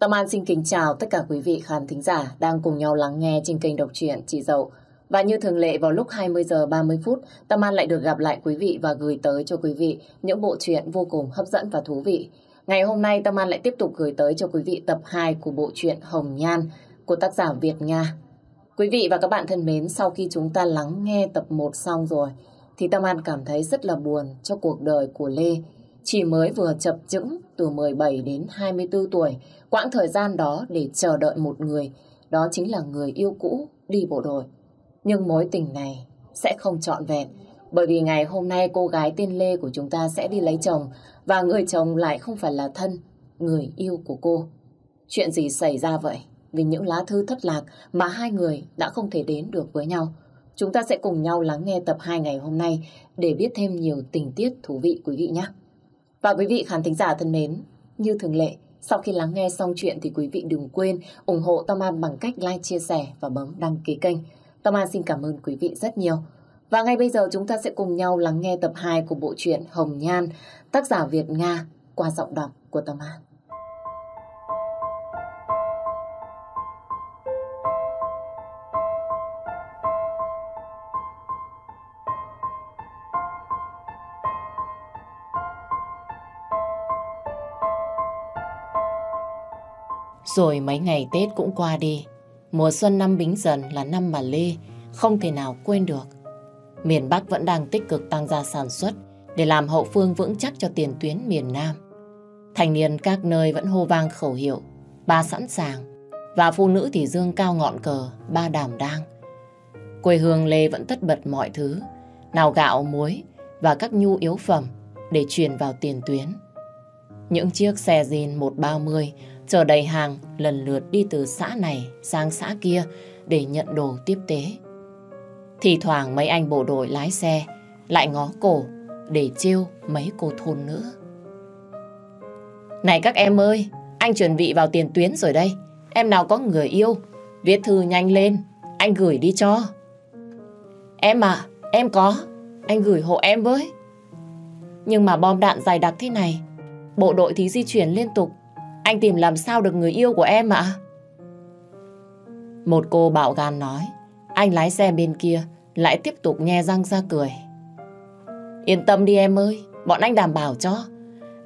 Tâm An xin kính chào tất cả quý vị khán thính giả đang cùng nhau lắng nghe trên kênh đọc truyện Chị Dậu. Và như thường lệ vào lúc 20 giờ 30 phút, Tâm An lại được gặp lại quý vị và gửi tới cho quý vị những bộ truyện vô cùng hấp dẫn và thú vị. Ngày hôm nay Tâm An lại tiếp tục gửi tới cho quý vị tập 2 của bộ truyện Hồng Nhan của tác giả Việt Nga. Quý vị và các bạn thân mến, sau khi chúng ta lắng nghe tập 1 xong rồi, thì Tâm An cảm thấy rất là buồn cho cuộc đời của Lê. Chỉ mới vừa chập chững từ 17 đến 24 tuổi, quãng thời gian đó để chờ đợi một người, đó chính là người yêu cũ đi bộ đội. Nhưng mối tình này sẽ không trọn vẹn, bởi vì ngày hôm nay cô gái tên Lê của chúng ta sẽ đi lấy chồng, và người chồng lại không phải là thân, người yêu của cô. Chuyện gì xảy ra vậy? Vì những lá thư thất lạc mà hai người đã không thể đến được với nhau. Chúng ta sẽ cùng nhau lắng nghe tập 2 ngày hôm nay để biết thêm nhiều tình tiết thú vị quý vị nhé. Và quý vị khán thính giả thân mến, như thường lệ, sau khi lắng nghe xong chuyện thì quý vị đừng quên ủng hộ Tâm An bằng cách like, chia sẻ và bấm đăng ký kênh. Tâm An xin cảm ơn quý vị rất nhiều. Và ngay bây giờ chúng ta sẽ cùng nhau lắng nghe tập 2 của bộ truyện Hồng Nhan, tác giả Việt Nga qua giọng đọc của Tâm An. Rồi mấy ngày Tết cũng qua đi. Mùa xuân năm Bính Dần là năm mà Lê không thể nào quên được. Miền Bắc vẫn đang tích cực tăng gia sản xuất để làm hậu phương vững chắc cho tiền tuyến miền Nam. Thành niên các nơi vẫn hô vang khẩu hiệu, ba sẵn sàng, và phụ nữ thì dương cao ngọn cờ, ba đảm đang. Quê hương Lê vẫn tất bật mọi thứ, nào gạo, muối và các nhu yếu phẩm để truyền vào tiền tuyến. Những chiếc xe Jin 130 chờ đầy hàng lần lượt đi từ xã này sang xã kia để nhận đồ tiếp tế. Thì thoảng mấy anh bộ đội lái xe lại ngó cổ để trêu mấy cô thôn nữa. Này các em ơi, anh chuẩn bị vào tiền tuyến rồi đây. Em nào có người yêu, viết thư nhanh lên, anh gửi đi cho. Em à, em có, anh gửi hộ em với. Nhưng mà bom đạn dày đặc thế này, bộ đội thì di chuyển liên tục, anh tìm làm sao được người yêu của em ạ? Một cô bạo gan nói, anh lái xe bên kia lại tiếp tục nhe răng ra cười. Yên tâm đi em ơi, bọn anh đảm bảo cho.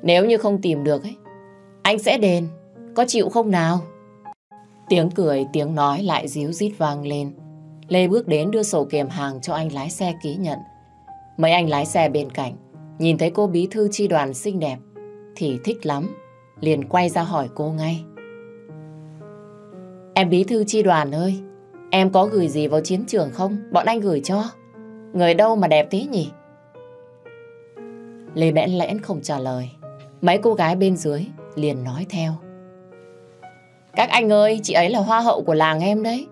Nếu như không tìm được ấy, anh sẽ đền. Có chịu không nào? Tiếng cười, tiếng nói lại díu dít vang lên. Lê bước đến đưa sổ kiểm hàng cho anh lái xe ký nhận. Mấy anh lái xe bên cạnh, nhìn thấy cô bí thư chi đoàn xinh đẹp, thì thích lắm liền quay ra hỏi cô ngay. Em bí thư chi đoàn ơi, em có gửi gì vào chiến trường không? Bọn anh gửi cho. Người đâu mà đẹp thế nhỉ? Lê bẽn lẽn không trả lời. Mấy cô gái bên dưới liền nói theo. Các anh ơi, chị ấy là hoa hậu của làng em đấy.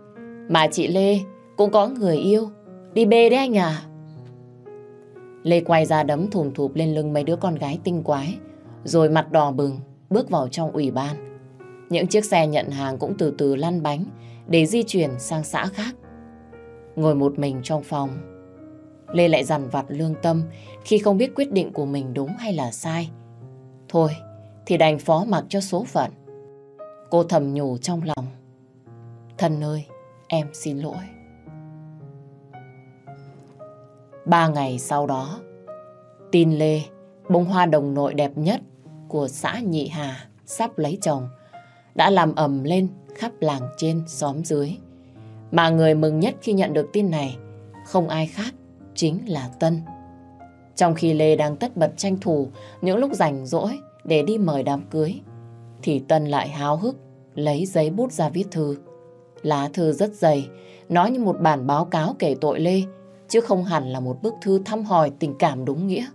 Mà chị Lê cũng có người yêu. Đi bê đấy anh à. Lê quay ra đấm thùm thụp lên lưng mấy đứa con gái tinh quái. Rồi mặt đỏ bừng, bước vào trong ủy ban. Những chiếc xe nhận hàng cũng từ từ lăn bánh để di chuyển sang xã khác. Ngồi một mình trong phòng, Lê lại dằn vặt lương tâm khi không biết quyết định của mình đúng hay là sai. Thôi, thì đành phó mặc cho số phận. Cô thầm nhủ trong lòng. Thân ơi, em xin lỗi. Ba ngày sau đó, tin Lê, bông hoa đồng nội đẹp nhất của xã Nhị Hà sắp lấy chồng đã làm ầm lên khắp làng trên xóm dưới. Mà người mừng nhất khi nhận được tin này không ai khác, chính là Tân. Trong khi Lê đang tất bật tranh thủ những lúc rảnh rỗi để đi mời đám cưới, thì Tân lại háo hức lấy giấy bút ra viết thư. Lá thư rất dày, nó như một bản báo cáo kể tội Lê, chứ không hẳn là một bức thư thăm hỏi tình cảm đúng nghĩa.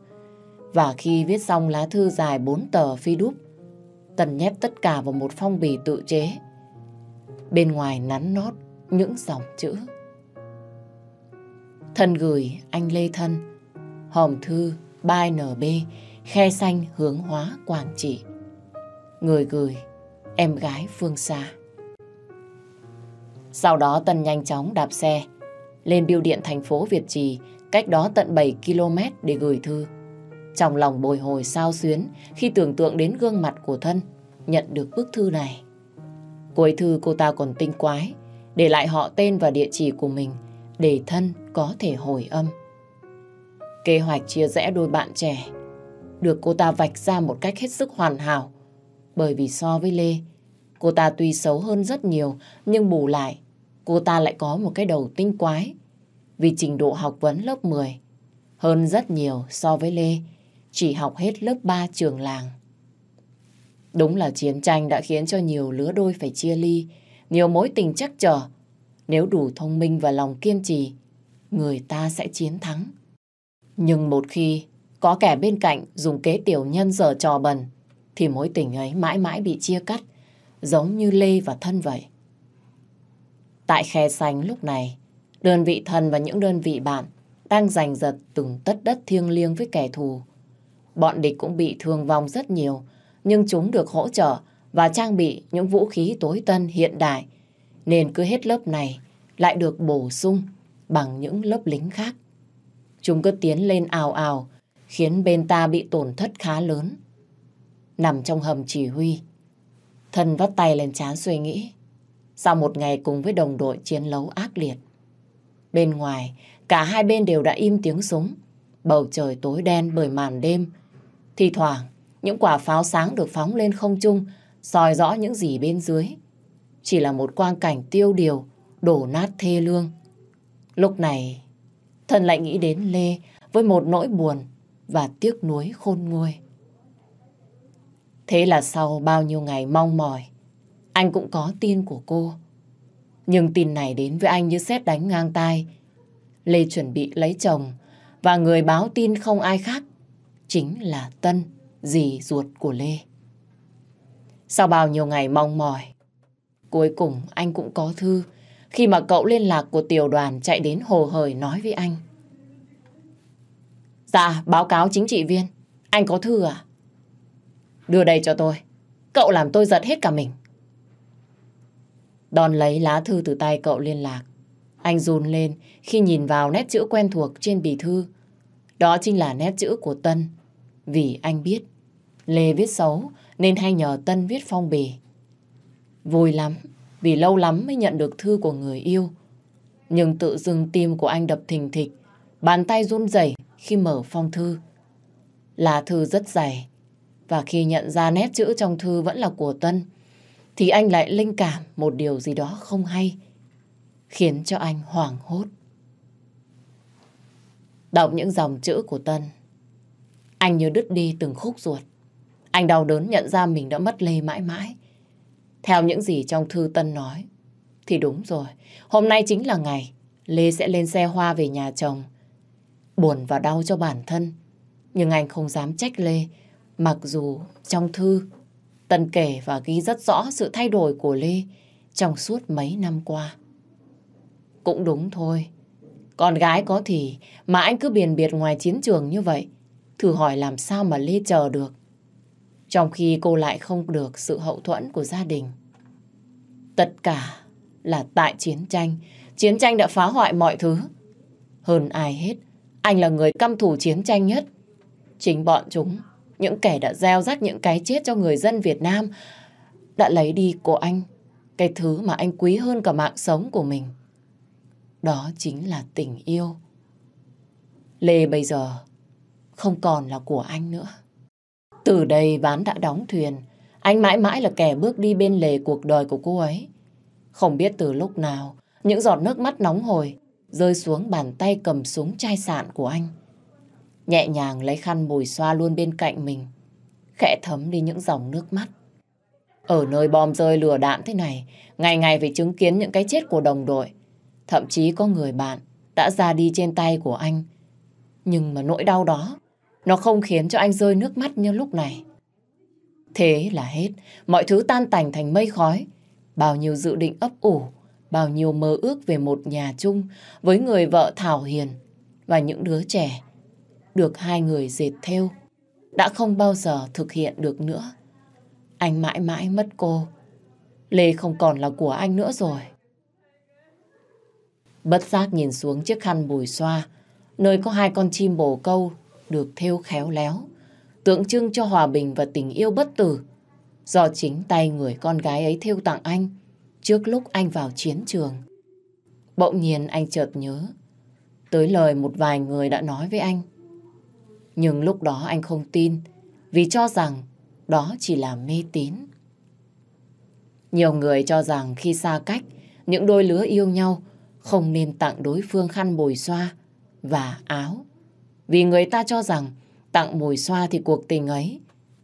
Và khi viết xong lá thư dài bốn tờ phi đúp, Tần nhét tất cả vào một phong bì tự chế. Bên ngoài nắn nót những dòng chữ. Thân gửi anh Lê Thân, hòm thư 3NB, khe xanh hướng hóa Quảng Trị. Người gửi, em gái phương xa. Sau đó Tân nhanh chóng đạp xe lên biêu điện thành phố Việt Trì, cách đó tận 7 km để gửi thư. Trong lòng bồi hồi sao xuyến khi tưởng tượng đến gương mặt của thân nhận được bức thư này. Cuối thư cô ta còn tinh quái, để lại họ tên và địa chỉ của mình để thân có thể hồi âm. Kế hoạch chia rẽ đôi bạn trẻ được cô ta vạch ra một cách hết sức hoàn hảo. Bởi vì so với Lê, cô ta tuy xấu hơn rất nhiều nhưng bù lại cô ta lại có một cái đầu tinh quái. Vì trình độ học vấn lớp 10 hơn rất nhiều so với Lê, chỉ học hết lớp 3 trường làng. Đúng là chiến tranh đã khiến cho nhiều lứa đôi phải chia ly, nhiều mối tình chắc trở. Nếu đủ thông minh và lòng kiên trì, người ta sẽ chiến thắng. Nhưng một khi có kẻ bên cạnh dùng kế tiểu nhân dở trò bẩn, thì mối tình ấy mãi mãi bị chia cắt, giống như Lê và Thân vậy. Tại khe xanh lúc này, đơn vị thân và những đơn vị bạn đang giành giật từng tất đất thiêng liêng với kẻ thù. Bọn địch cũng bị thương vong rất nhiều, nhưng chúng được hỗ trợ và trang bị những vũ khí tối tân hiện đại, nên cứ hết lớp này lại được bổ sung bằng những lớp lính khác. Chúng cứ tiến lên ào ào, khiến bên ta bị tổn thất khá lớn. Nằm trong hầm chỉ huy, thân vắt tay lên chán suy nghĩ. Sau một ngày cùng với đồng đội chiến đấu ác liệt, bên ngoài cả hai bên đều đã im tiếng súng. Bầu trời tối đen bởi màn đêm. Thì thoảng, những quả pháo sáng được phóng lên không trung, soi rõ những gì bên dưới. Chỉ là một quang cảnh tiêu điều, đổ nát thê lương. Lúc này, thần lại nghĩ đến Lê với một nỗi buồn và tiếc nuối khôn nguôi. Thế là sau bao nhiêu ngày mong mỏi, anh cũng có tin của cô. Nhưng tin này đến với anh như xét đánh ngang tai. Lê chuẩn bị lấy chồng và người báo tin không ai khác, chính là Tân, dì ruột của Lê. Sau bao nhiêu ngày mong mỏi, cuối cùng anh cũng có thư khi mà cậu liên lạc của tiểu đoàn chạy đến hồ hời nói với anh. Dạ, báo cáo chính trị viên. Anh có thư à? Đưa đây cho tôi. Cậu làm tôi giật hết cả mình. Đòn lấy lá thư từ tay cậu liên lạc. Anh run lên khi nhìn vào nét chữ quen thuộc trên bì thư. Đó chính là nét chữ của Tân. Vì anh biết Lê viết xấu nên hay nhờ Tân viết phong bì. Vui lắm vì lâu lắm mới nhận được thư của người yêu. Nhưng tự dưng tim của anh đập thình thịch, bàn tay run rẩy khi mở phong thư. là thư rất dày, và khi nhận ra nét chữ trong thư vẫn là của Tân, thì anh lại linh cảm một điều gì đó không hay, khiến cho anh hoảng hốt. Đọc những dòng chữ của Tân, anh như đứt đi từng khúc ruột. Anh đau đớn nhận ra mình đã mất Lê mãi mãi. Theo những gì trong thư Tân nói, thì đúng rồi, hôm nay chính là ngày Lê sẽ lên xe hoa về nhà chồng. Buồn và đau cho bản thân, nhưng anh không dám trách Lê, mặc dù trong thư Tân kể và ghi rất rõ sự thay đổi của Lê trong suốt mấy năm qua. Cũng đúng thôi, con gái có thì mà anh cứ biền biệt ngoài chiến trường như vậy, thử hỏi làm sao mà Lê chờ được. Trong khi cô lại không được sự hậu thuẫn của gia đình. Tất cả là tại chiến tranh. Chiến tranh đã phá hoại mọi thứ. Hơn ai hết, anh là người căm thù chiến tranh nhất. Chính bọn chúng, những kẻ đã gieo rắc những cái chết cho người dân Việt Nam, đã lấy đi của anh cái thứ mà anh quý hơn cả mạng sống của mình. Đó chính là tình yêu. Lê bây giờ không còn là của anh nữa. Từ đây ván đã đóng thuyền, anh mãi mãi là kẻ bước đi bên lề cuộc đời của cô ấy. Không biết từ lúc nào, những giọt nước mắt nóng hổi rơi xuống bàn tay cầm súng chai sạn của anh. Nhẹ nhàng lấy khăn bùi xoa luôn bên cạnh mình, khẽ thấm đi những dòng nước mắt. Ở nơi bom rơi lửa đạn thế này, ngày ngày phải chứng kiến những cái chết của đồng đội. Thậm chí có người bạn đã ra đi trên tay của anh. Nhưng mà nỗi đau đó, nó không khiến cho anh rơi nước mắt như lúc này. Thế là hết, mọi thứ tan tành thành mây khói. Bao nhiêu dự định ấp ủ, bao nhiêu mơ ước về một nhà chung với người vợ Thảo Hiền và những đứa trẻ được hai người dệt theo đã không bao giờ thực hiện được nữa. Anh mãi mãi mất cô. Lê không còn là của anh nữa rồi. Bất giác nhìn xuống chiếc khăn bùi xoa, nơi có hai con chim bồ câu được thêu khéo léo, tượng trưng cho hòa bình và tình yêu bất tử, do chính tay người con gái ấy thêu tặng anh trước lúc anh vào chiến trường. Bỗng nhiên anh chợt nhớ tới lời một vài người đã nói với anh. Nhưng lúc đó anh không tin vì cho rằng đó chỉ là mê tín. Nhiều người cho rằng khi xa cách, những đôi lứa yêu nhau không nên tặng đối phương khăn bồi xoa và áo. Vì người ta cho rằng tặng mùi xoa thì cuộc tình ấy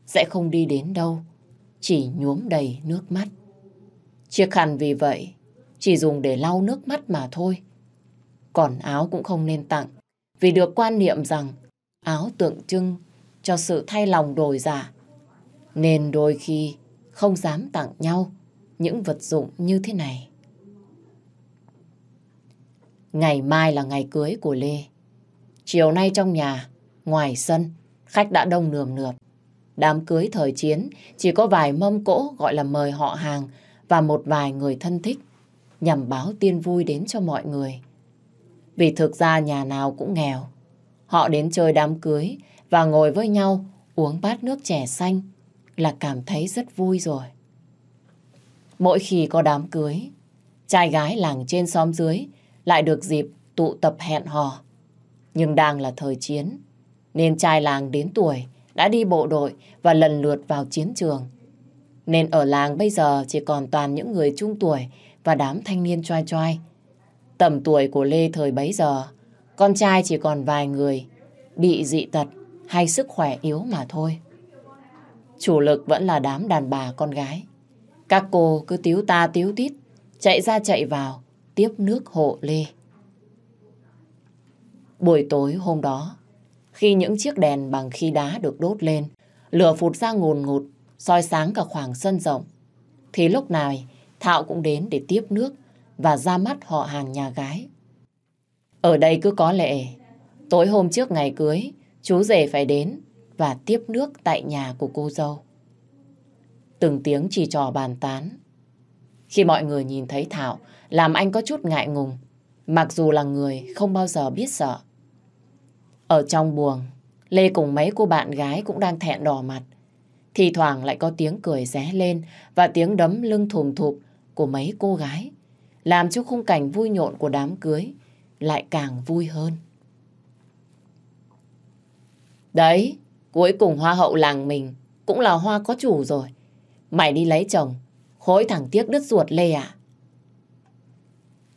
sẽ không đi đến đâu, chỉ nhuốm đầy nước mắt. Chiếc khăn vì vậy chỉ dùng để lau nước mắt mà thôi. Còn áo cũng không nên tặng, vì được quan niệm rằng áo tượng trưng cho sự thay lòng đổi giả. Nên đôi khi không dám tặng nhau những vật dụng như thế này. Ngày mai là ngày cưới của Lê. Chiều nay trong nhà, ngoài sân, khách đã đông nườm nượp. Đám cưới thời chiến chỉ có vài mâm cỗ gọi là mời họ hàng và một vài người thân thích nhằm báo tin vui đến cho mọi người. Vì thực ra nhà nào cũng nghèo. Họ đến chơi đám cưới và ngồi với nhau uống bát nước chè xanh là cảm thấy rất vui rồi. Mỗi khi có đám cưới, trai gái làng trên xóm dưới lại được dịp tụ tập hẹn hò. Nhưng đang là thời chiến, nên trai làng đến tuổi đã đi bộ đội và lần lượt vào chiến trường. Nên ở làng bây giờ chỉ còn toàn những người trung tuổi và đám thanh niên choai choai. Tầm tuổi của Lê thời bấy giờ, con trai chỉ còn vài người bị dị tật hay sức khỏe yếu mà thôi. Chủ lực vẫn là đám đàn bà con gái. Các cô cứ tiếu ta tiếu tít, chạy ra chạy vào, tiếp nước hộ Lê. Buổi tối hôm đó, khi những chiếc đèn bằng khí đá được đốt lên, lửa phụt ra ngồn ngụt, soi sáng cả khoảng sân rộng, thì lúc này Thạo cũng đến để tiếp nước và ra mắt họ hàng nhà gái. Ở đây cứ có lệ, tối hôm trước ngày cưới, chú rể phải đến và tiếp nước tại nhà của cô dâu. Từng tiếng chỉ trò bàn tán. Khi mọi người nhìn thấy Thảo, làm anh có chút ngại ngùng, mặc dù là người không bao giờ biết sợ. Ở trong buồng, Lê cùng mấy cô bạn gái cũng đang thẹn đỏ mặt. Thì thoảng lại có tiếng cười ré lên và tiếng đấm lưng thùm thụp của mấy cô gái, làm cho khung cảnh vui nhộn của đám cưới lại càng vui hơn. Đấy, cuối cùng hoa hậu làng mình cũng là hoa có chủ rồi. Mày đi lấy chồng, khối thằng tiếc đứt ruột Lê à?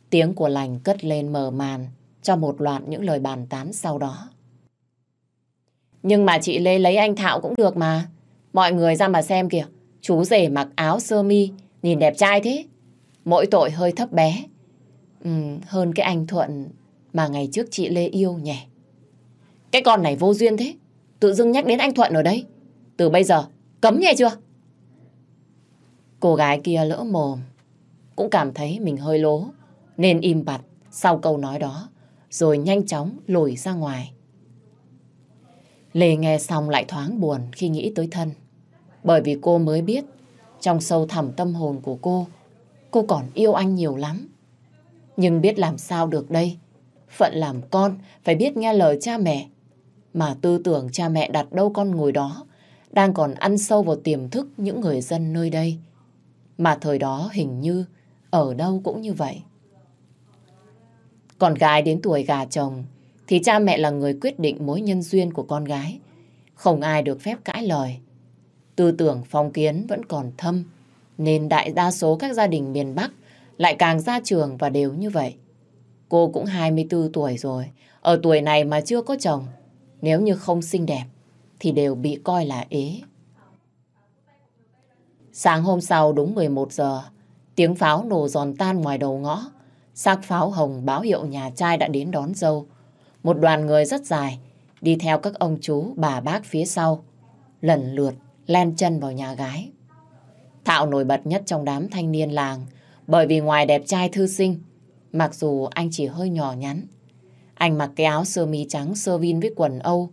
Tiếng của lành cất lên mờ màn cho một loạt những lời bàn tán sau đó. Nhưng mà chị Lê lấy anh Thạo cũng được mà. Mọi người ra mà xem kìa. Chú rể mặc áo sơ mi, nhìn đẹp trai thế. Mỗi tội hơi thấp bé. Ừ, hơn cái anh Thuận mà ngày trước chị Lê yêu nhỉ. Cái con này vô duyên thế. Tự dưng nhắc đến anh Thuận ở đây. Từ bây giờ, cấm nghe chưa? Cô gái kia lỡ mồm. Cũng cảm thấy mình hơi lố. Nên im bặt sau câu nói đó. Rồi nhanh chóng lùi ra ngoài. Lê nghe xong lại thoáng buồn khi nghĩ tới thân. Bởi vì cô mới biết, trong sâu thẳm tâm hồn của cô, cô còn yêu anh nhiều lắm. Nhưng biết làm sao được đây? Phận làm con phải biết nghe lời cha mẹ. Mà tư tưởng cha mẹ đặt đâu con ngồi đó đang còn ăn sâu vào tiềm thức những người dân nơi đây. Mà thời đó hình như ở đâu cũng như vậy. Con gái đến tuổi gà chồng thì cha mẹ là người quyết định mối nhân duyên của con gái. Không ai được phép cãi lời. Tư tưởng phong kiến vẫn còn thâm, nên đại đa số các gia đình miền Bắc lại càng ra trường và đều như vậy. Cô cũng 24 tuổi rồi, ở tuổi này mà chưa có chồng, nếu như không xinh đẹp thì đều bị coi là ế. Sáng hôm sau đúng 11 giờ, tiếng pháo nổ giòn tan ngoài đầu ngõ. Xác pháo hồng báo hiệu nhà trai đã đến đón dâu. Một đoàn người rất dài, đi theo các ông chú, bà bác phía sau, lần lượt len chân vào nhà gái. Thạo nổi bật nhất trong đám thanh niên làng, bởi vì ngoài đẹp trai thư sinh, mặc dù anh chỉ hơi nhỏ nhắn, anh mặc cái áo sơ mi trắng sơ vin với quần Âu.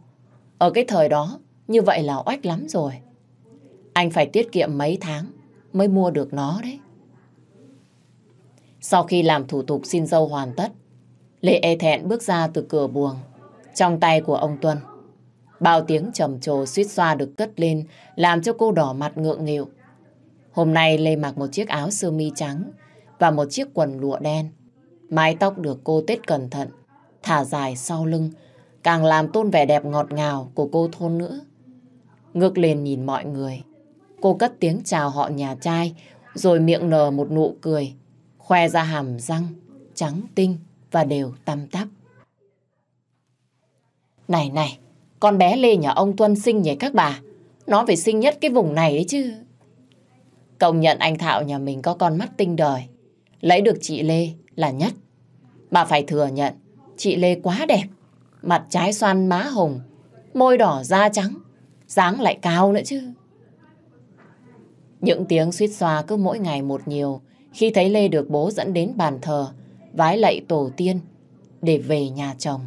Ở cái thời đó, như vậy là oách lắm rồi. Anh phải tiết kiệm mấy tháng mới mua được nó đấy. Sau khi làm thủ tục xin dâu hoàn tất, Lê e thẹn bước ra từ cửa buồng, trong tay của ông Tuân. Bao tiếng trầm trồ suýt xoa được cất lên, làm cho cô đỏ mặt ngượng nghịu. Hôm nay Lê mặc một chiếc áo sơ mi trắng, và một chiếc quần lụa đen. Mái tóc được cô tết cẩn thận, thả dài sau lưng, càng làm tôn vẻ đẹp ngọt ngào của cô thôn nữa. Ngước lên nhìn mọi người, cô cất tiếng chào họ nhà trai, rồi miệng nở một nụ cười, khoe ra hàm răng, trắng tinh và đều tăm tắp. Này này, con bé Lê nhà ông Tuân sinh nhỉ các bà, nó phải sinh nhất cái vùng này đấy chứ. Công nhận anh Thạo nhà mình có con mắt tinh đời, lấy được chị Lê là nhất. Bà phải thừa nhận, chị Lê quá đẹp, mặt trái xoan má hồng, môi đỏ da trắng, dáng lại cao nữa chứ. Những tiếng suýt xoa cứ mỗi ngày một nhiều khi thấy Lê được bố dẫn đến bàn thờ, vái lạy tổ tiên để về nhà chồng.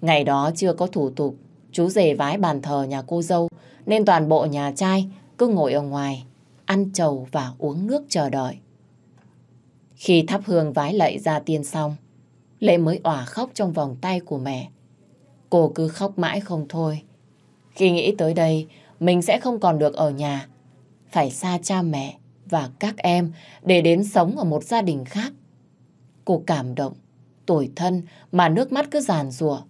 Ngày đó chưa có thủ tục, chú rể vái bàn thờ nhà cô dâu nên toàn bộ nhà trai cứ ngồi ở ngoài, ăn trầu và uống nước chờ đợi. Khi thắp hương vái lạy ra tiên xong, Lê mới òa khóc trong vòng tay của mẹ. Cô cứ khóc mãi không thôi. Khi nghĩ tới đây, mình sẽ không còn được ở nhà, phải xa cha mẹ và các em để đến sống ở một gia đình khác. Cô cảm động, tuổi thân mà nước mắt cứ giàn rùa.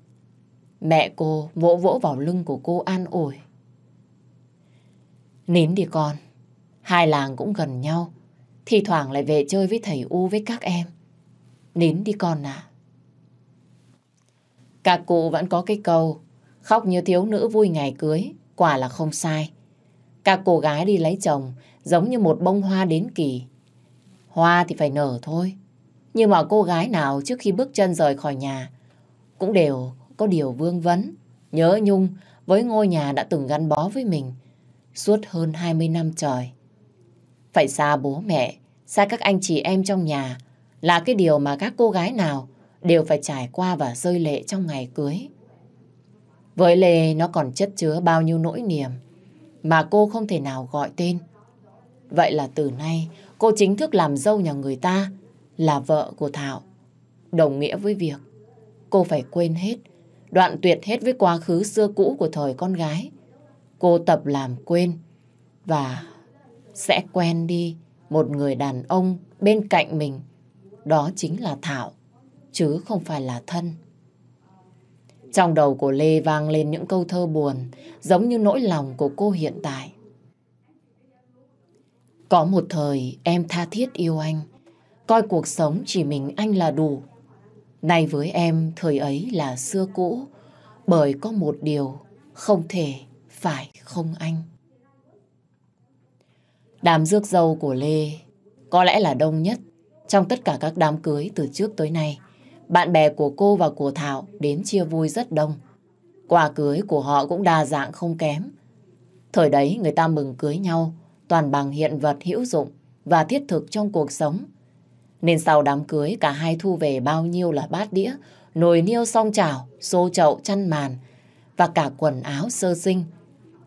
Mẹ cô vỗ vỗ vào lưng của cô an ủi. Nín đi con, hai làng cũng gần nhau, thì thoảng lại về chơi với thầy U với các em. Nín đi con à. Các cụ vẫn có cái câu, khóc như thiếu nữ vui ngày cưới, quả là không sai. Các cô gái đi lấy chồng giống như một bông hoa đến kỳ. Hoa thì phải nở thôi. Nhưng mà cô gái nào trước khi bước chân rời khỏi nhà cũng đều có điều vương vấn, nhớ nhung với ngôi nhà đã từng gắn bó với mình suốt hơn 20 năm trời. Phải xa bố mẹ, xa các anh chị em trong nhà là cái điều mà các cô gái nào đều phải trải qua và rơi lệ trong ngày cưới. Với Lê nó còn chất chứa bao nhiêu nỗi niềm mà cô không thể nào gọi tên. Vậy là từ nay cô chính thức làm dâu nhà người ta, là vợ của Thảo. Đồng nghĩa với việc cô phải quên hết, đoạn tuyệt hết với quá khứ xưa cũ của thời con gái. Cô tập làm quên và sẽ quen đi một người đàn ông bên cạnh mình. Đó chính là Thảo, chứ không phải là thân. Trong đầu của Lê vang lên những câu thơ buồn, giống như nỗi lòng của cô hiện tại. Có một thời em tha thiết yêu anh, coi cuộc sống chỉ mình anh là đủ. Nay với em thời ấy là xưa cũ, bởi có một điều không thể phải không anh. Đám rước dâu của Lê có lẽ là đông nhất trong tất cả các đám cưới từ trước tới nay. Bạn bè của cô và của Thảo đến chia vui rất đông. Quà cưới của họ cũng đa dạng không kém. Thời đấy người ta mừng cưới nhau toàn bằng hiện vật hữu dụng và thiết thực trong cuộc sống. Nên sau đám cưới cả hai thu về bao nhiêu là bát đĩa, nồi niêu song chảo, xô chậu chăn màn và cả quần áo sơ sinh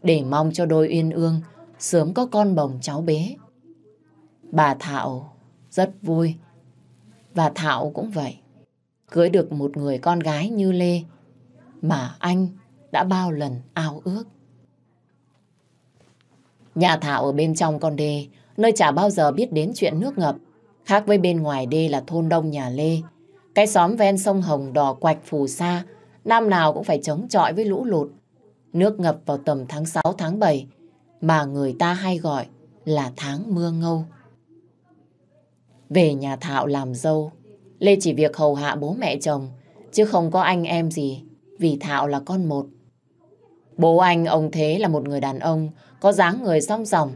để mong cho đôi uyên ương sớm có con bồng cháu bé. Bà Thảo rất vui và Thảo cũng vậy cưới được một người con gái như Lê mà anh đã bao lần ao ước. Nhà Thảo ở bên trong con đê, nơi chả bao giờ biết đến chuyện nước ngập. Khác với bên ngoài đê là thôn đông nhà Lê. Cái xóm ven sông Hồng đò quạch phù sa, năm nào cũng phải chống chọi với lũ lụt. Nước ngập vào tầm tháng 6 tháng 7, mà người ta hay gọi là tháng mưa ngâu. Về nhà Thảo làm dâu, Lê chỉ việc hầu hạ bố mẹ chồng, chứ không có anh em gì, vì Thảo là con một. Bố anh, ông Thế là một người đàn ông, có dáng người song sòng,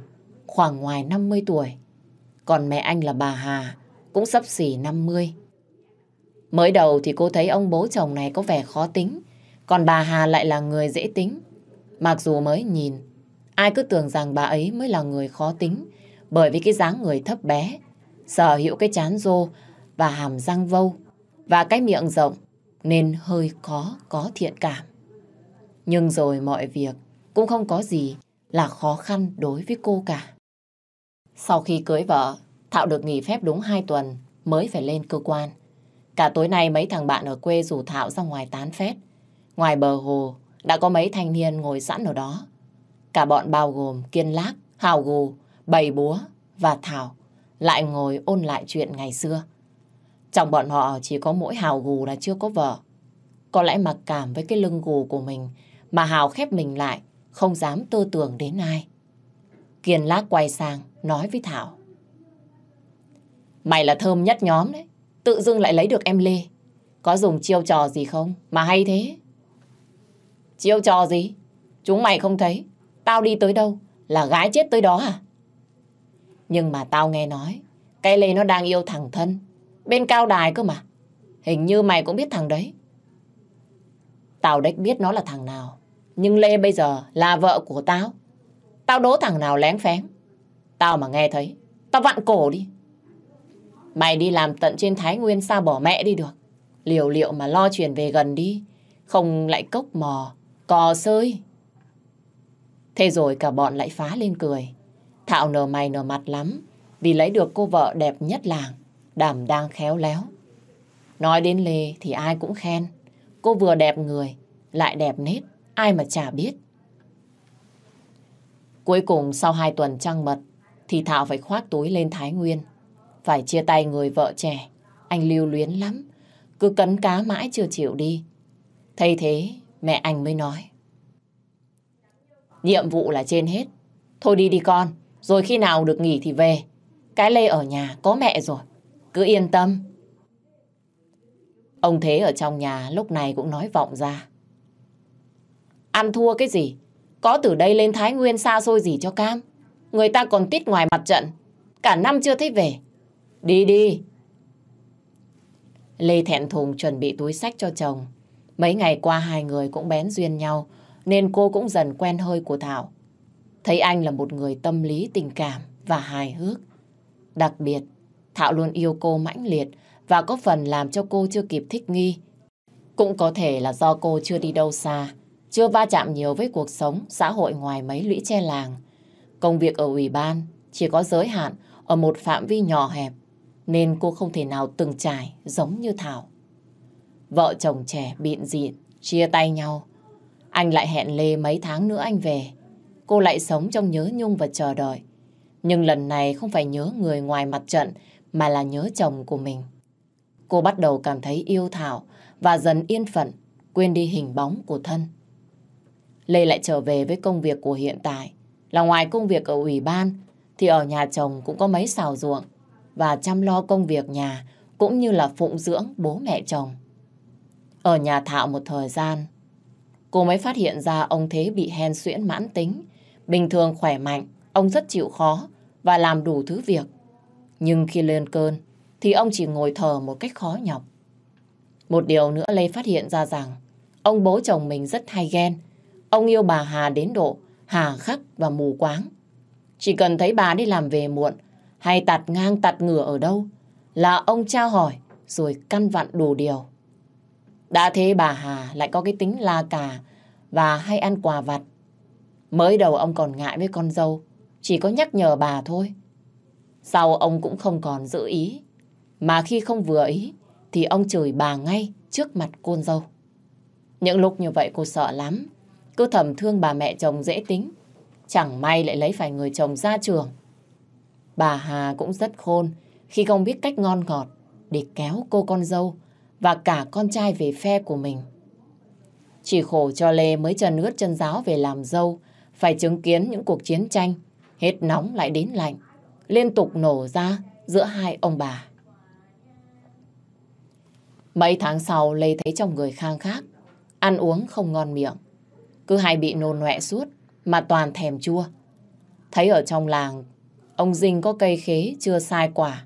khoảng ngoài 50 tuổi. Còn mẹ anh là bà Hà, cũng sắp xỉ 50. Mới đầu thì cô thấy ông bố chồng này có vẻ khó tính, còn bà Hà lại là người dễ tính. Mặc dù mới nhìn, ai cứ tưởng rằng bà ấy mới là người khó tính, bởi vì cái dáng người thấp bé, sở hữu cái chán rô và hàm răng vâu và cái miệng rộng nên hơi khó có thiện cảm. Nhưng rồi mọi việc cũng không có gì là khó khăn đối với cô cả. Sau khi cưới vợ, thảo được nghỉ phép đúng 2 tuần mới phải lên cơ quan. Cả tối nay mấy thằng bạn ở quê rủ thảo ra ngoài tán phét. Ngoài bờ hồ đã có mấy thanh niên ngồi sẵn ở đó. Cả bọn bao gồm Kiên Lác, Hào Gù, Bầy Búa và Thảo lại ngồi ôn lại chuyện ngày xưa. Trong bọn họ chỉ có mỗi Hào gù là chưa có vợ. Có lẽ mặc cảm với cái lưng gù của mình mà Hào khép mình lại, không dám tư tưởng đến ai. Kiên lác quay sang, nói với Thảo. Mày là thơm nhất nhóm đấy, tự dưng lại lấy được em Lê. Có dùng chiêu trò gì không mà hay thế? Chiêu trò gì? Chúng mày không thấy. Tao đi tới đâu là gái chết tới đó à? Nhưng mà tao nghe nói cái Lê nó đang yêu thằng thân Bên cao đài cơ mà Hình như mày cũng biết thằng đấy Tao đếch biết nó là thằng nào Nhưng Lê bây giờ là vợ của tao Tao đố thằng nào lén phén Tao mà nghe thấy Tao vặn cổ đi Mày đi làm tận trên Thái Nguyên sao bỏ mẹ đi được Liều liệu mà lo chuyển về gần đi Không lại cốc mò Cò sơi Thế rồi cả bọn lại phá lên cười Thạo nở mày nở mặt lắm vì lấy được cô vợ đẹp nhất làng, đảm đang khéo léo. Nói đến Lê thì ai cũng khen. Cô vừa đẹp người, lại đẹp nết, ai mà chả biết. Cuối cùng sau hai tuần trăng mật, thì Thảo phải khoác túi lên Thái Nguyên. Phải chia tay người vợ trẻ, anh lưu luyến lắm, cứ cấn cá mãi chưa chịu đi. Thay thế, mẹ anh mới nói. Nhiệm vụ là trên hết. Thôi đi đi con, rồi khi nào được nghỉ thì về. Cái Lê ở nhà có mẹ rồi. Cứ yên tâm. Ông Thế ở trong nhà lúc này cũng nói vọng ra. Ăn thua cái gì? Có từ đây lên Thái Nguyên xa xôi gì cho cam? Người ta còn tít ngoài mặt trận. Cả năm chưa thấy về. Đi đi. Lê thẹn thùng chuẩn bị túi sách cho chồng. Mấy ngày qua hai người cũng bén duyên nhau nên cô cũng dần quen hơi của Thảo. Thấy anh là một người tâm lý tình cảm và hài hước Đặc biệt, Thảo luôn yêu cô mãnh liệt và có phần làm cho cô chưa kịp thích nghi. Cũng có thể là do cô chưa đi đâu xa, chưa va chạm nhiều với cuộc sống xã hội ngoài mấy lũy che làng. Công việc ở ủy ban chỉ có giới hạn ở một phạm vi nhỏ hẹp, nên cô không thể nào từng trải giống như Thảo. Vợ chồng trẻ bịn dịn, chia tay nhau. Anh lại hẹn Lê mấy tháng nữa anh về. Cô lại sống trong nhớ nhung và chờ đợi. Nhưng lần này không phải nhớ người ngoài mặt trận mà là nhớ chồng của mình. Cô bắt đầu cảm thấy yêu Thảo và dần yên phận, quên đi hình bóng của thân. Lê lại trở về với công việc của hiện tại. Là ngoài công việc ở ủy ban thì ở nhà chồng cũng có mấy xào ruộng và chăm lo công việc nhà cũng như là phụng dưỡng bố mẹ chồng. Ở nhà Thảo một thời gian, cô mới phát hiện ra ông Thế bị hen suyễn mãn tính. Bình thường khỏe mạnh, ông rất chịu khó và làm đủ thứ việc. Nhưng khi lên cơn, thì ông chỉ ngồi thở một cách khó nhọc. Một điều nữa Lê phát hiện ra rằng, ông bố chồng mình rất hay ghen. Ông yêu bà Hà đến độ hà khắc và mù quáng. Chỉ cần thấy bà đi làm về muộn, hay tạt ngang tạt ngửa ở đâu, là ông trao hỏi rồi căn vặn đủ điều. Đã thế bà Hà lại có cái tính la cà và hay ăn quà vặt. Mới đầu ông còn ngại với con dâu, chỉ có nhắc nhở bà thôi. Sau ông cũng không còn giữ ý. Mà khi không vừa ý, thì ông chửi bà ngay trước mặt cô dâu. Những lúc như vậy cô sợ lắm. Cứ thầm thương bà mẹ chồng dễ tính. Chẳng may lại lấy phải người chồng ra trường. Bà Hà cũng rất khôn khi không biết cách ngon ngọt để kéo cô con dâu và cả con trai về phe của mình. Chỉ khổ cho Lê mới chân ướt chân giáo về làm dâu, phải chứng kiến những cuộc chiến tranh Hết nóng lại đến lạnh, liên tục nổ ra giữa hai ông bà. Mấy tháng sau Lê thấy chồng người khang khác, ăn uống không ngon miệng. Cứ hay bị nôn nọe suốt, mà toàn thèm chua. Thấy ở trong làng, ông Dinh có cây khế chưa sai quả.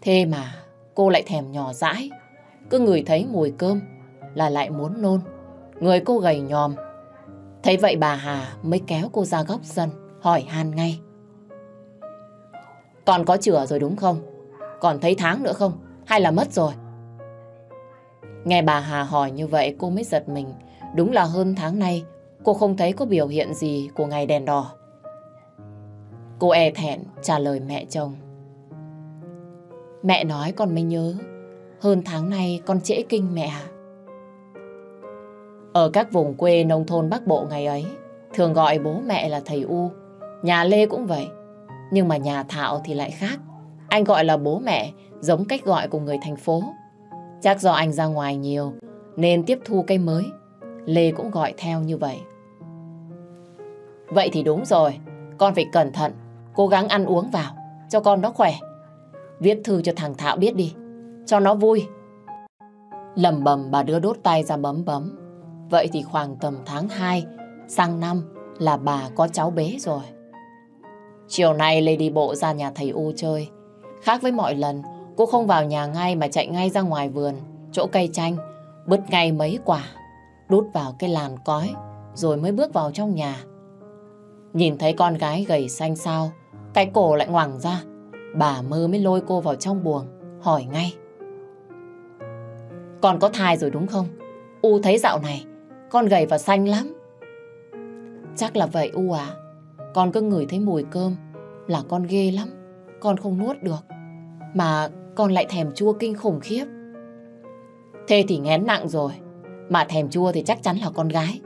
Thế mà cô lại thèm nhỏ dãi, cứ ngửi thấy mùi cơm là lại muốn nôn. Người cô gầy nhòm. Thấy vậy bà Hà mới kéo cô ra góc sân hỏi han ngay. Còn có chữa rồi đúng không? Còn thấy tháng nữa không? Hay là mất rồi? Nghe bà Hà hỏi như vậy cô mới giật mình. Đúng là hơn tháng nay cô không thấy có biểu hiện gì của ngày đèn đỏ. Cô e thẹn trả lời mẹ chồng. Mẹ nói con mới nhớ. Hơn tháng nay con trễ kinh mẹ? Ở các vùng quê nông thôn Bắc Bộ ngày ấy, thường gọi bố mẹ là thầy U Nhà Lê cũng vậy. Nhưng mà nhà Thảo thì lại khác. Anh gọi là bố mẹ, giống cách gọi của người thành phố. Chắc do anh ra ngoài nhiều, nên tiếp thu cây mới. Lê cũng gọi theo như vậy. Vậy thì đúng rồi, con phải cẩn thận, cố gắng ăn uống vào, cho con nó khỏe. Viết thư cho thằng Thảo biết đi, cho nó vui. Lầm bầm bà đưa đốt tay ra bấm bấm. Vậy thì khoảng tầm tháng 2 sang năm là bà có cháu bé rồi. Chiều nay Lê đi bộ ra nhà thầy U chơi. Khác với mọi lần, cô không vào nhà ngay mà chạy ngay ra ngoài vườn, chỗ cây chanh, bứt ngay mấy quả, đút vào cái làn cói, rồi mới bước vào trong nhà. Nhìn thấy con gái gầy xanh sao cái cổ lại ngoằng ra, bà mơ mới lôi cô vào trong buồng, hỏi ngay. Con có thai rồi đúng không? U thấy dạo này, con gầy và xanh lắm. Chắc là vậy U à. Con cứ ngửi thấy mùi cơm là con ghê lắm. Con không nuốt được. Mà con lại thèm chua kinh khủng khiếp. Thế thì ngén nặng rồi. Mà thèm chua thì chắc chắn là con gái.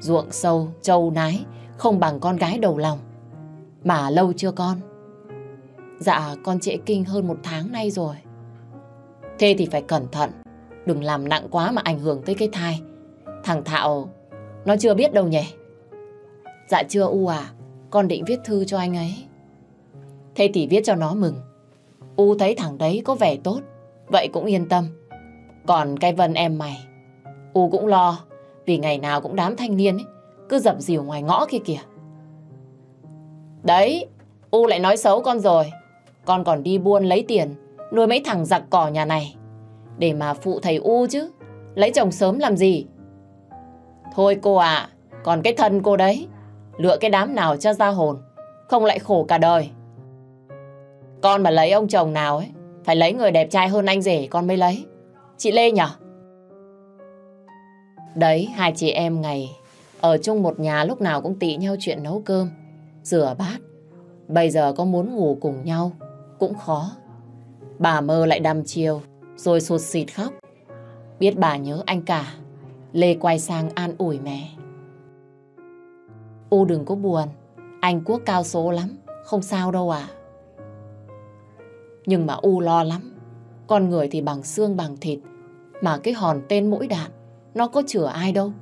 Ruộng sâu, trâu nái, không bằng con gái đầu lòng. Mà lâu chưa con? Dạ, con trễ kinh hơn một tháng nay rồi. Thế thì phải cẩn thận. Đừng làm nặng quá mà ảnh hưởng tới cái thai. Thằng Thạo, nó chưa biết đâu nhỉ? Dạ chưa U à, con định viết thư cho anh ấy. Thế thì viết cho nó mừng. U thấy thằng đấy có vẻ tốt, vậy cũng yên tâm. Còn cái Vân em mày, U cũng lo, vì ngày nào cũng đám thanh niên ấy, cứ dập dìu ngoài ngõ kia kìa. Đấy, U lại nói xấu con rồi. Con còn đi buôn lấy tiền, nuôi mấy thằng giặc cỏ nhà này. Để mà phụ thầy U chứ, lấy chồng sớm làm gì? Thôi cô ạ, còn cái thân cô đấy, lựa cái đám nào cho ra hồn, không lại khổ cả đời. Con mà lấy ông chồng nào ấy, phải lấy người đẹp trai hơn anh rể con mới lấy. Chị Lê nhở? Đấy, hai chị em ngày ở chung một nhà lúc nào cũng tị nhau chuyện nấu cơm, rửa bát. Bây giờ có muốn ngủ cùng nhau cũng khó. Bà mơ lại đăm chiều, rồi sụt xịt khóc. Biết bà nhớ anh cả, Lê quay sang an ủi mẹ. U đừng có buồn, anh Quốc cao số lắm, không sao đâu à. Nhưng mà U lo lắm, con người thì bằng xương bằng thịt, mà cái hòn tên mũi đạn, nó có chữa ai đâu.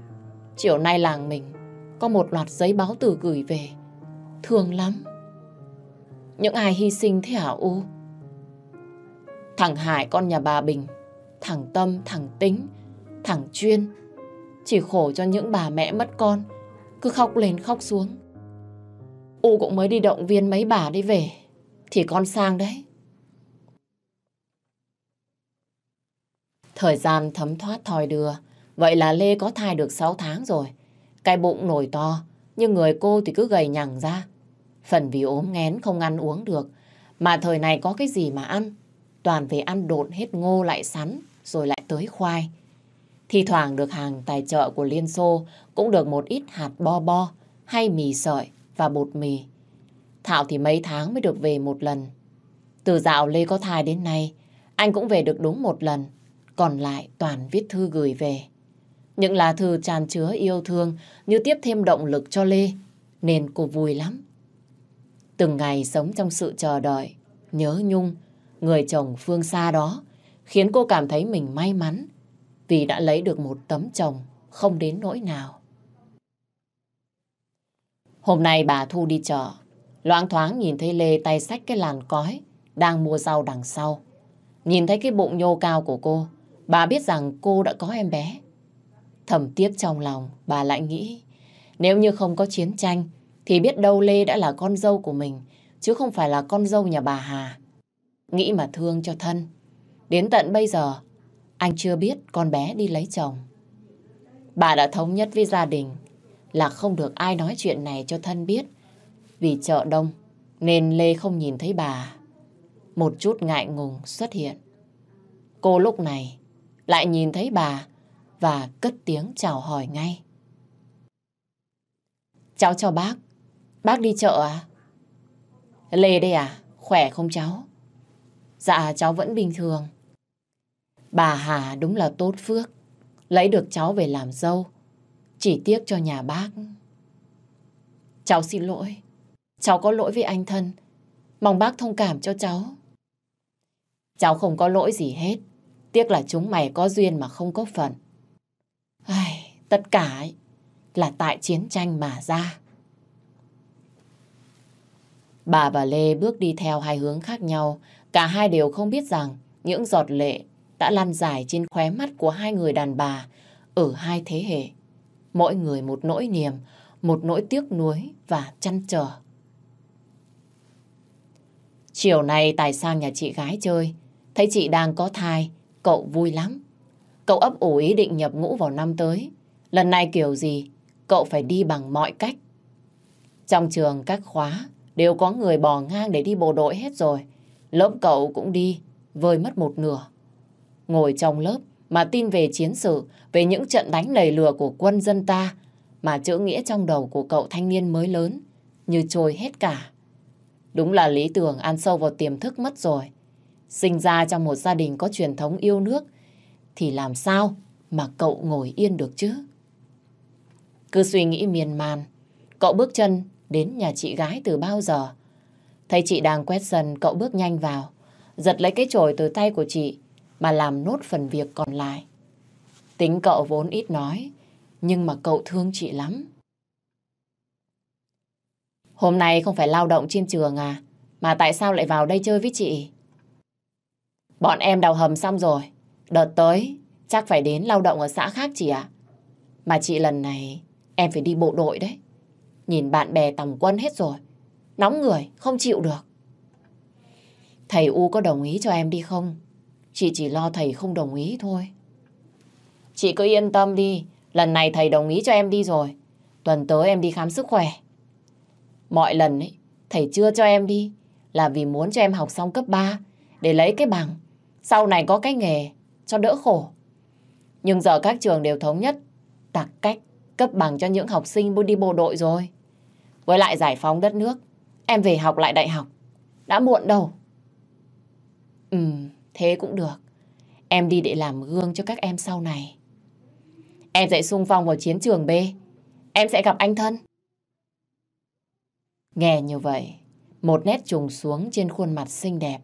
Chiều nay làng mình có một loạt giấy báo tử gửi về, thương lắm. Những ai hy sinh thế hả U? Thằng Hải con nhà bà Bình, thằng Tâm, thằng Tính, thằng Chuyên, chỉ khổ cho những bà mẹ mất con, cứ khóc lên khóc xuống. U cũng mới đi động viên mấy bà đi về, thì con sang đấy. Thời gian thấm thoát thòi đưa, vậy là Lê có thai được 6 tháng rồi. Cái bụng nổi to, nhưng người cô thì cứ gầy nhằng ra. Phần vì ốm nghén không ăn uống được, mà thời này có cái gì mà ăn. Toàn về ăn độn hết ngô lại sắn, rồi lại tới khoai. Thì thoảng được hàng tài trợ của Liên Xô cũng được một ít hạt bo bo hay mì sợi và bột mì. Thảo thì mấy tháng mới được về một lần. Từ dạo Lê có thai đến nay, anh cũng về được đúng một lần, còn lại toàn viết thư gửi về. Những lá thư tràn chứa yêu thương như tiếp thêm động lực cho Lê, nên cô vui lắm. Từng ngày sống trong sự chờ đợi, nhớ nhung, người chồng phương xa đó, khiến cô cảm thấy mình may mắn vì đã lấy được một tấm chồng không đến nỗi nào. Hôm nay bà Thu đi chợ, loáng thoáng nhìn thấy Lê tay xách cái làn cói, đang mua rau đằng sau. Nhìn thấy cái bụng nhô cao của cô, bà biết rằng cô đã có em bé. Thầm tiếc trong lòng, bà lại nghĩ, nếu như không có chiến tranh, thì biết đâu Lê đã là con dâu của mình, chứ không phải là con dâu nhà bà Hà. Nghĩ mà thương cho thân. Đến tận bây giờ, anh chưa biết con bé đi lấy chồng. Bà đã thống nhất với gia đình là không được ai nói chuyện này cho thân biết. Vì chợ đông nên Lê không nhìn thấy bà. Một chút ngại ngùng xuất hiện. Cô lúc này lại nhìn thấy bà và cất tiếng chào hỏi ngay. Cháu chào bác. Bác đi chợ à? Lê đây à? Khỏe không cháu? Dạ cháu vẫn bình thường. Bà Hà đúng là tốt phước, lấy được cháu về làm dâu. Chỉ tiếc cho nhà bác. Cháu xin lỗi, cháu có lỗi với anh thân. Mong bác thông cảm cho cháu. Cháu không có lỗi gì hết. Tiếc là chúng mày có duyên mà không có phận. Ai, tất cả ấy là tại chiến tranh mà ra. Bà và Lê bước đi theo hai hướng khác nhau. Cả hai đều không biết rằng những giọt lệ đã lăn dài trên khóe mắt của hai người đàn bà ở hai thế hệ. Mỗi người một nỗi niềm, một nỗi tiếc nuối và chăn trở. Chiều nay Tài sang nhà chị gái chơi, thấy chị đang có thai, cậu vui lắm. Cậu ấp ủ ý định nhập ngũ vào năm tới. Lần này kiểu gì, cậu phải đi bằng mọi cách. Trong trường các khóa đều có người bỏ ngang để đi bộ đội hết rồi. Lớp cậu cũng đi, vơi mất một nửa. Ngồi trong lớp mà tin về chiến sự, về những trận đánh lầy lừa của quân dân ta, mà chữ nghĩa trong đầu của cậu thanh niên mới lớn, như trôi hết cả. Đúng là lý tưởng ăn sâu vào tiềm thức mất rồi. Sinh ra trong một gia đình có truyền thống yêu nước, thì làm sao mà cậu ngồi yên được chứ? Cứ suy nghĩ miên man, cậu bước chân đến nhà chị gái từ bao giờ. Thấy chị đang quét sân, cậu bước nhanh vào, giật lấy cái chổi từ tay của chị mà làm nốt phần việc còn lại. Tính cậu vốn ít nói, nhưng mà cậu thương chị lắm. Hôm nay không phải lao động trên trường à, mà tại sao lại vào đây chơi với chị? Bọn em đào hầm xong rồi, đợt tới chắc phải đến lao động ở xã khác chị ạ. Mà chị lần này em phải đi bộ đội đấy. Nhìn bạn bè tòng quân hết rồi, nóng người, không chịu được. Thầy U có đồng ý cho em đi không? Chị chỉ lo thầy không đồng ý thôi. Chị cứ yên tâm đi, lần này thầy đồng ý cho em đi rồi. Tuần tới em đi khám sức khỏe. Mọi lần ấy, thầy chưa cho em đi là vì muốn cho em học xong cấp 3 để lấy cái bằng. Sau này có cái nghề cho đỡ khổ. Nhưng giờ các trường đều thống nhất đặt cách cấp bằng cho những học sinh đi bộ đội rồi. Với lại giải phóng đất nước, em về học lại đại học. Đã muộn đâu. Ừ, thế cũng được. Em đi để làm gương cho các em sau này. Em sẽ sung phong vào chiến trường B. Em sẽ gặp anh thân. Nghe như vậy, một nét trùng xuống trên khuôn mặt xinh đẹp.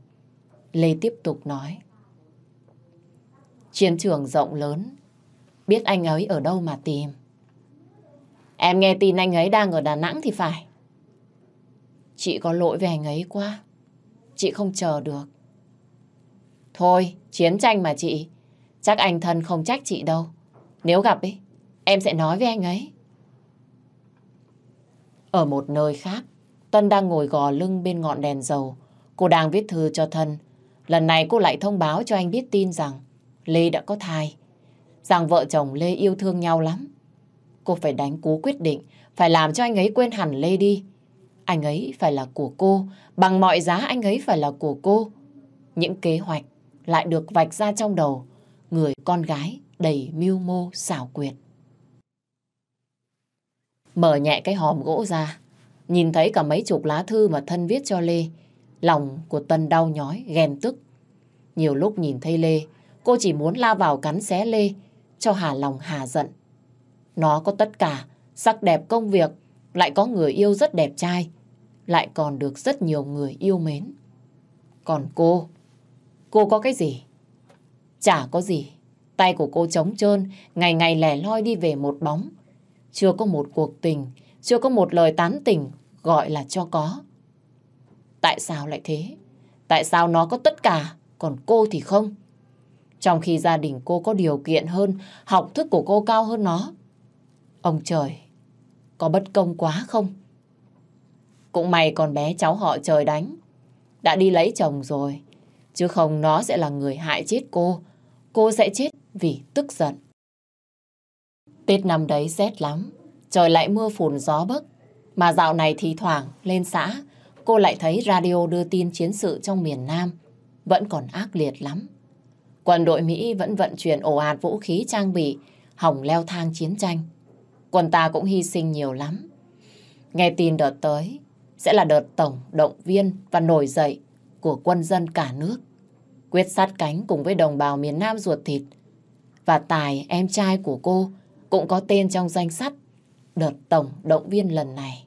Lê tiếp tục nói. Chiến trường rộng lớn, biết anh ấy ở đâu mà tìm. Em nghe tin anh ấy đang ở Đà Nẵng thì phải. Chị có lỗi về anh ấy quá. Chị không chờ được. Thôi, chiến tranh mà chị. Chắc anh thân không trách chị đâu. Nếu gặp ấy, em sẽ nói với anh ấy. Ở một nơi khác, Tân đang ngồi gò lưng bên ngọn đèn dầu. Cô đang viết thư cho thân. Lần này cô lại thông báo cho anh biết tin rằng Lê đã có thai. Rằng vợ chồng Lê yêu thương nhau lắm. Cô phải đánh cú quyết định, phải làm cho anh ấy quên hẳn Lê đi. Anh ấy phải là của cô, bằng mọi giá anh ấy phải là của cô. Những kế hoạch lại được vạch ra trong đầu người con gái đầy mưu mô xảo quyệt. Mở nhẹ cái hòm gỗ ra, nhìn thấy cả mấy chục lá thư mà thân viết cho Lê. Lòng của Tân đau nhói, ghen tức. Nhiều lúc nhìn thấy Lê, cô chỉ muốn la vào cắn xé Lê, cho hà lòng hà giận. Nó có tất cả, sắc đẹp công việc, lại có người yêu rất đẹp trai, lại còn được rất nhiều người yêu mến. Còn cô, cô có cái gì? Chả có gì. Tay của cô trống trơn, ngày ngày lẻ loi đi về một bóng. Chưa có một cuộc tình, chưa có một lời tán tỉnh gọi là cho có. Tại sao lại thế? Tại sao nó có tất cả, còn cô thì không? Trong khi gia đình cô có điều kiện hơn, học thức của cô cao hơn nó. Ông trời, có bất công quá không? Cũng may con bé cháu họ trời đánh. Đã đi lấy chồng rồi. Chứ không nó sẽ là người hại chết cô. Cô sẽ chết vì tức giận. Tết năm đấy rét lắm. Trời lại mưa phùn gió bấc. Mà dạo này thì thoảng lên xã, cô lại thấy radio đưa tin chiến sự trong miền Nam. Vẫn còn ác liệt lắm. Quân đội Mỹ vẫn vận chuyển ồ ạt vũ khí trang bị, hỏng leo thang chiến tranh. Quân ta cũng hy sinh nhiều lắm. Nghe tin đợt tới sẽ là đợt tổng động viên và nổi dậy của quân dân cả nước. Quyết sát cánh cùng với đồng bào miền Nam ruột thịt. Và Tài, em trai của cô, cũng có tên trong danh sách đợt tổng động viên lần này.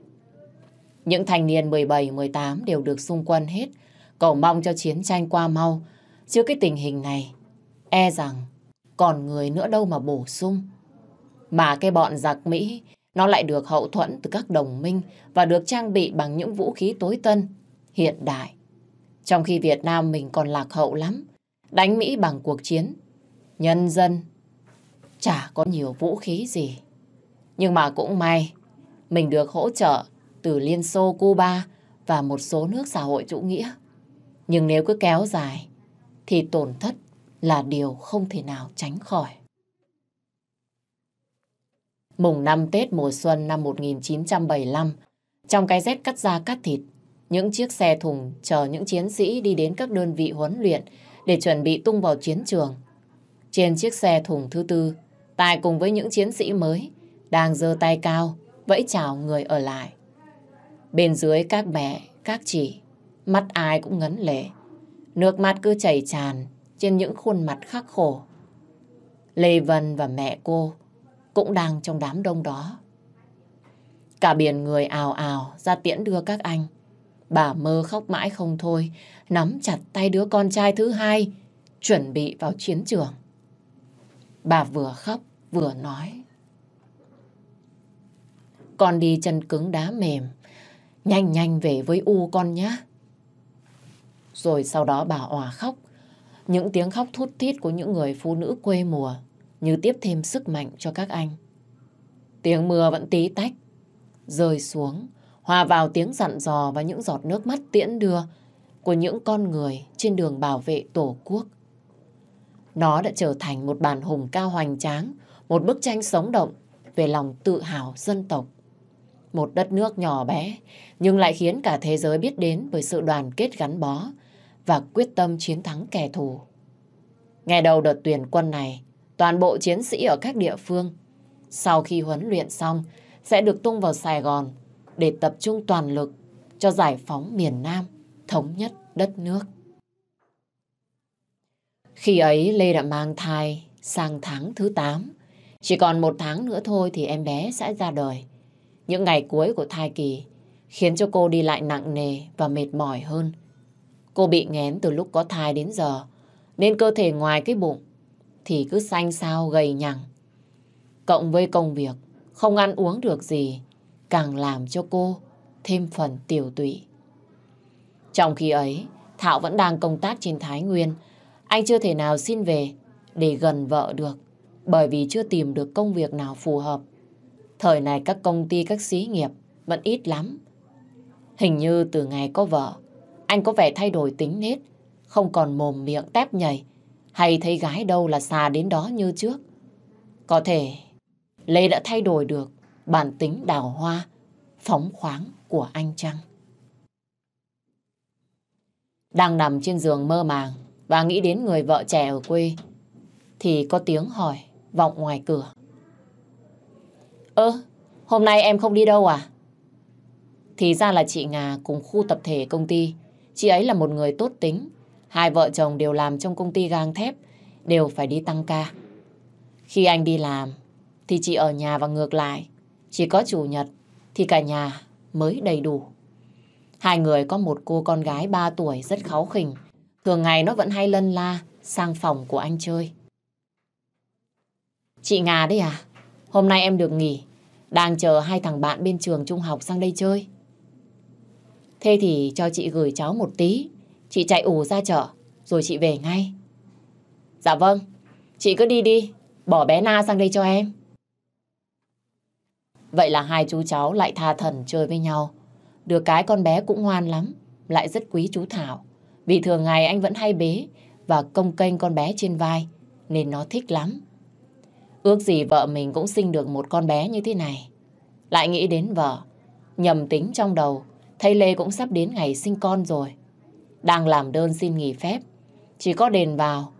Những thanh niên 17-18 đều được xung quân hết. Cầu mong cho chiến tranh qua mau Trước cái tình hình này, e rằng còn người nữa đâu mà bổ sung. Mà cái bọn giặc Mỹ, nó lại được hậu thuẫn từ các đồng minh và được trang bị bằng những vũ khí tối tân, hiện đại. Trong khi Việt Nam mình còn lạc hậu lắm, đánh Mỹ bằng cuộc chiến, nhân dân chả có nhiều vũ khí gì. Nhưng mà cũng may, mình được hỗ trợ từ Liên Xô, Cuba và một số nước xã hội chủ nghĩa. Nhưng nếu cứ kéo dài, thì tổn thất là điều không thể nào tránh khỏi. Mùng năm Tết mùa xuân năm 1975, trong cái rét cắt da cắt thịt, những chiếc xe thùng chờ những chiến sĩ đi đến các đơn vị huấn luyện để chuẩn bị tung vào chiến trường. Trên chiếc xe thùng thứ tư, Tài cùng với những chiến sĩ mới đang giơ tay cao, vẫy chào người ở lại. Bên dưới các mẹ, các chị, mắt ai cũng ngấn lệ. Nước mắt cứ chảy tràn trên những khuôn mặt khắc khổ. Lê Vân và mẹ cô cũng đang trong đám đông đó. Cả biển người ào ào ra tiễn đưa các anh. Bà mơ khóc mãi không thôi, nắm chặt tay đứa con trai thứ hai, chuẩn bị vào chiến trường. Bà vừa khóc vừa nói. Con đi chân cứng đá mềm, nhanh nhanh về với U con nhé. Rồi sau đó bà òa khóc, những tiếng khóc thút thít của những người phụ nữ quê mùa như tiếp thêm sức mạnh cho các anh. Tiếng mưa vẫn tí tách, rơi xuống, hòa vào tiếng dặn dò và những giọt nước mắt tiễn đưa của những con người trên đường bảo vệ Tổ quốc. Nó đã trở thành một bản hùng cao hoành tráng, một bức tranh sống động về lòng tự hào dân tộc. Một đất nước nhỏ bé, nhưng lại khiến cả thế giới biết đến với sự đoàn kết gắn bó và quyết tâm chiến thắng kẻ thù. Ngày đầu đợt tuyển quân này, toàn bộ chiến sĩ ở các địa phương, sau khi huấn luyện xong, sẽ được tung vào Sài Gòn để tập trung toàn lực cho giải phóng miền Nam, thống nhất đất nước. Khi ấy Lê đã mang thai sang tháng thứ 8. Chỉ còn một tháng nữa thôi thì em bé sẽ ra đời. Những ngày cuối của thai kỳ khiến cho cô đi lại nặng nề và mệt mỏi hơn. Cô bị nghén từ lúc có thai đến giờ, nên cơ thể ngoài cái bụng thì cứ xanh xao gầy nhằng. Cộng với công việc, không ăn uống được gì, càng làm cho cô thêm phần tiểu tụy. Trong khi ấy, Thảo vẫn đang công tác trên Thái Nguyên. Anh chưa thể nào xin về để gần vợ được, bởi vì chưa tìm được công việc nào phù hợp. Thời này các công ty, các xí nghiệp vẫn ít lắm. Hình như từ ngày có vợ, anh có vẻ thay đổi tính nết, không còn mồm miệng tép nhảy, hay thấy gái đâu là xà đến đó như trước. Có thể Lê đã thay đổi được bản tính đào hoa, phóng khoáng của anh chăng? Đang nằm trên giường mơ màng và nghĩ đến người vợ trẻ ở quê, thì có tiếng hỏi vọng ngoài cửa. Ơ, hôm nay em không đi đâu à? Thì ra là chị Ngà cùng khu tập thể công ty. Chị ấy là một người tốt tính. Hai vợ chồng đều làm trong công ty gang thép, đều phải đi tăng ca. Khi anh đi làm, thì chị ở nhà và ngược lại. Chỉ có chủ nhật thì cả nhà mới đầy đủ. Hai người có một cô con gái 3 tuổi rất kháu khỉnh. Thường ngày nó vẫn hay lân la sang phòng của anh chơi. Chị Ngà đấy à? Hôm nay em được nghỉ. Đang chờ hai thằng bạn bên trường trung học sang đây chơi. Thế thì cho chị gửi cháu một tí. Chị chạy ủ ra chợ, rồi chị về ngay. Dạ vâng, chị cứ đi đi, bỏ bé Na sang đây cho em. Vậy là hai chú cháu lại tha thần chơi với nhau. Được cái con bé cũng ngoan lắm, lại rất quý chú Thảo. Vì thường ngày anh vẫn hay bế và công kênh con bé trên vai, nên nó thích lắm. Ước gì vợ mình cũng sinh được một con bé như thế này. Lại nghĩ đến vợ, nhầm tính trong đầu, thấy Lê cũng sắp đến ngày sinh con rồi. Đang làm đơn xin nghỉ phép, chỉ có đền vào,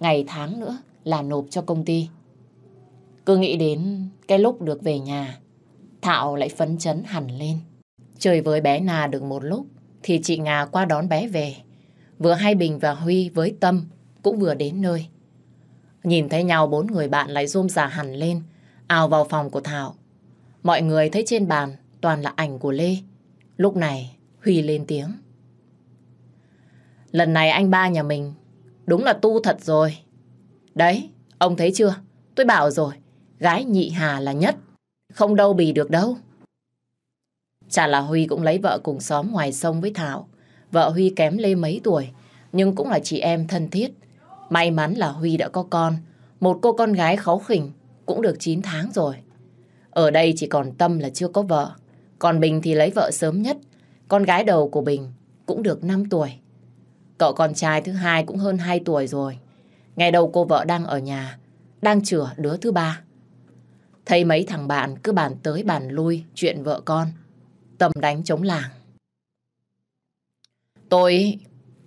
ngày tháng nữa là nộp cho công ty. Cứ nghĩ đến cái lúc được về nhà, Thảo lại phấn chấn hẳn lên. Chơi với bé Na được một lúc, thì chị Ngà qua đón bé về. Vừa hai Bình và Huy với Tâm cũng vừa đến nơi. Nhìn thấy nhau bốn người bạn lại rôm rả hẳn lên, ào vào phòng của Thảo. Mọi người thấy trên bàn toàn là ảnh của Lê. Lúc này Huy lên tiếng. Lần này anh ba nhà mình Đúng là tu thật rồi. Đấy, ông thấy chưa? Tôi bảo rồi, gái nhị hà là nhất. Không đâu bì được đâu. Chả là Huy cũng lấy vợ cùng xóm ngoài sông với Thảo. Vợ Huy kém Lê mấy tuổi, nhưng cũng là chị em thân thiết. May mắn là Huy đã có con, một cô con gái kháu khỉnh, cũng được 9 tháng rồi. Ở đây chỉ còn Tâm là chưa có vợ, còn Bình thì lấy vợ sớm nhất. Con gái đầu của Bình cũng được 5 tuổi. Cậu con trai thứ hai cũng hơn 2 tuổi rồi. Ngày đầu cô vợ đang ở nhà, đang chữa đứa thứ ba. Thấy mấy thằng bạn cứ bàn tới bàn lui chuyện vợ con. Tâm đánh chống làng. Tôi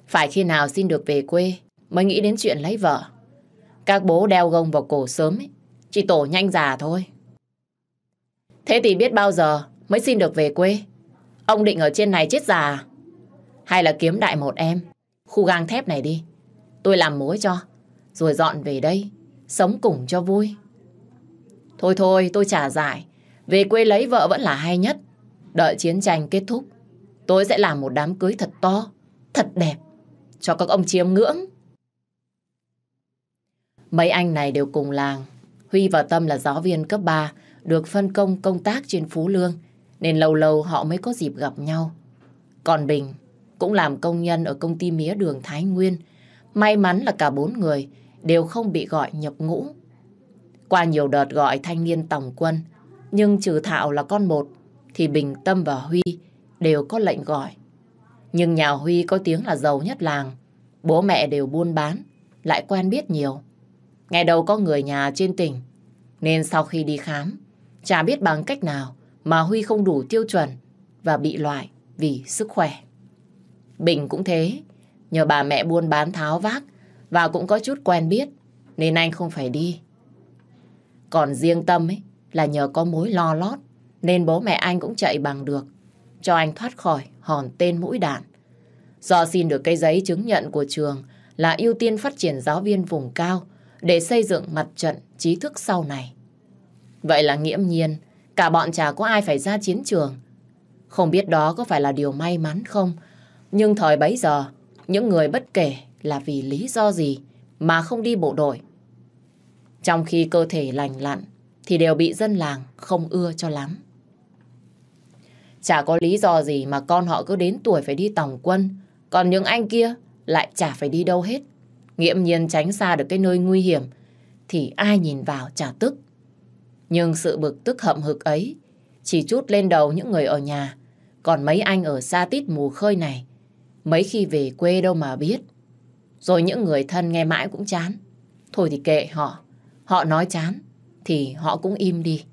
phải khi nào xin được về quê mới nghĩ đến chuyện lấy vợ. Các bố đeo gông vào cổ sớm ấy, chỉ tổ nhanh già thôi. Thế thì biết bao giờ mới xin được về quê? Ông định ở trên này chết già à? Hay là kiếm đại một em, khu gang thép này đi. Tôi làm mối cho, rồi dọn về đây, sống cùng cho vui. Thôi thôi, tôi trả giải. Về quê lấy vợ vẫn là hay nhất. Đợi chiến tranh kết thúc, tôi sẽ làm một đám cưới thật to, thật đẹp, cho các ông chiêm ngưỡng. Mấy anh này đều cùng làng. Huy và Tâm là giáo viên cấp 3, được phân công công tác trên Phú Lương, nên lâu lâu họ mới có dịp gặp nhau. Còn Bình cũng làm công nhân ở công ty mía đường Thái Nguyên. May mắn là cả bốn người đều không bị gọi nhập ngũ. Qua nhiều đợt gọi thanh niên tổng quân, nhưng trừ Thảo là con một, thì Bình, Tâm và Huy đều có lệnh gọi. Nhưng nhà Huy có tiếng là giàu nhất làng, bố mẹ đều buôn bán, lại quen biết nhiều. Ngày đầu có người nhà trên tỉnh, nên sau khi đi khám, chả biết bằng cách nào mà Huy không đủ tiêu chuẩn và bị loại vì sức khỏe. Bình cũng thế, nhờ bà mẹ buôn bán tháo vác và cũng có chút quen biết nên anh không phải đi. Còn riêng Tâm ấy là nhờ có mối lo lót nên bố mẹ anh cũng chạy bằng được cho anh thoát khỏi hòn tên mũi đạn. Do xin được cái giấy chứng nhận của trường là ưu tiên phát triển giáo viên vùng cao để xây dựng mặt trận trí thức sau này. Vậy là nghiễm nhiên, cả bọn chả có ai phải ra chiến trường. Không biết đó có phải là điều may mắn không, nhưng thời bấy giờ, những người bất kể là vì lý do gì mà không đi bộ đội. Trong khi cơ thể lành lặn, thì đều bị dân làng không ưa cho lắm. Chả có lý do gì mà con họ cứ đến tuổi phải đi tòng quân, còn những anh kia lại chả phải đi đâu hết. Nghiễm nhiên tránh xa được cái nơi nguy hiểm, thì ai nhìn vào chả tức. Nhưng sự bực tức hậm hực ấy chỉ chút lên đầu những người ở nhà, còn mấy anh ở xa tít mù khơi này, mấy khi về quê đâu mà biết. Rồi những người thân nghe mãi cũng chán. Thôi thì kệ họ, họ nói chán, thì họ cũng im đi.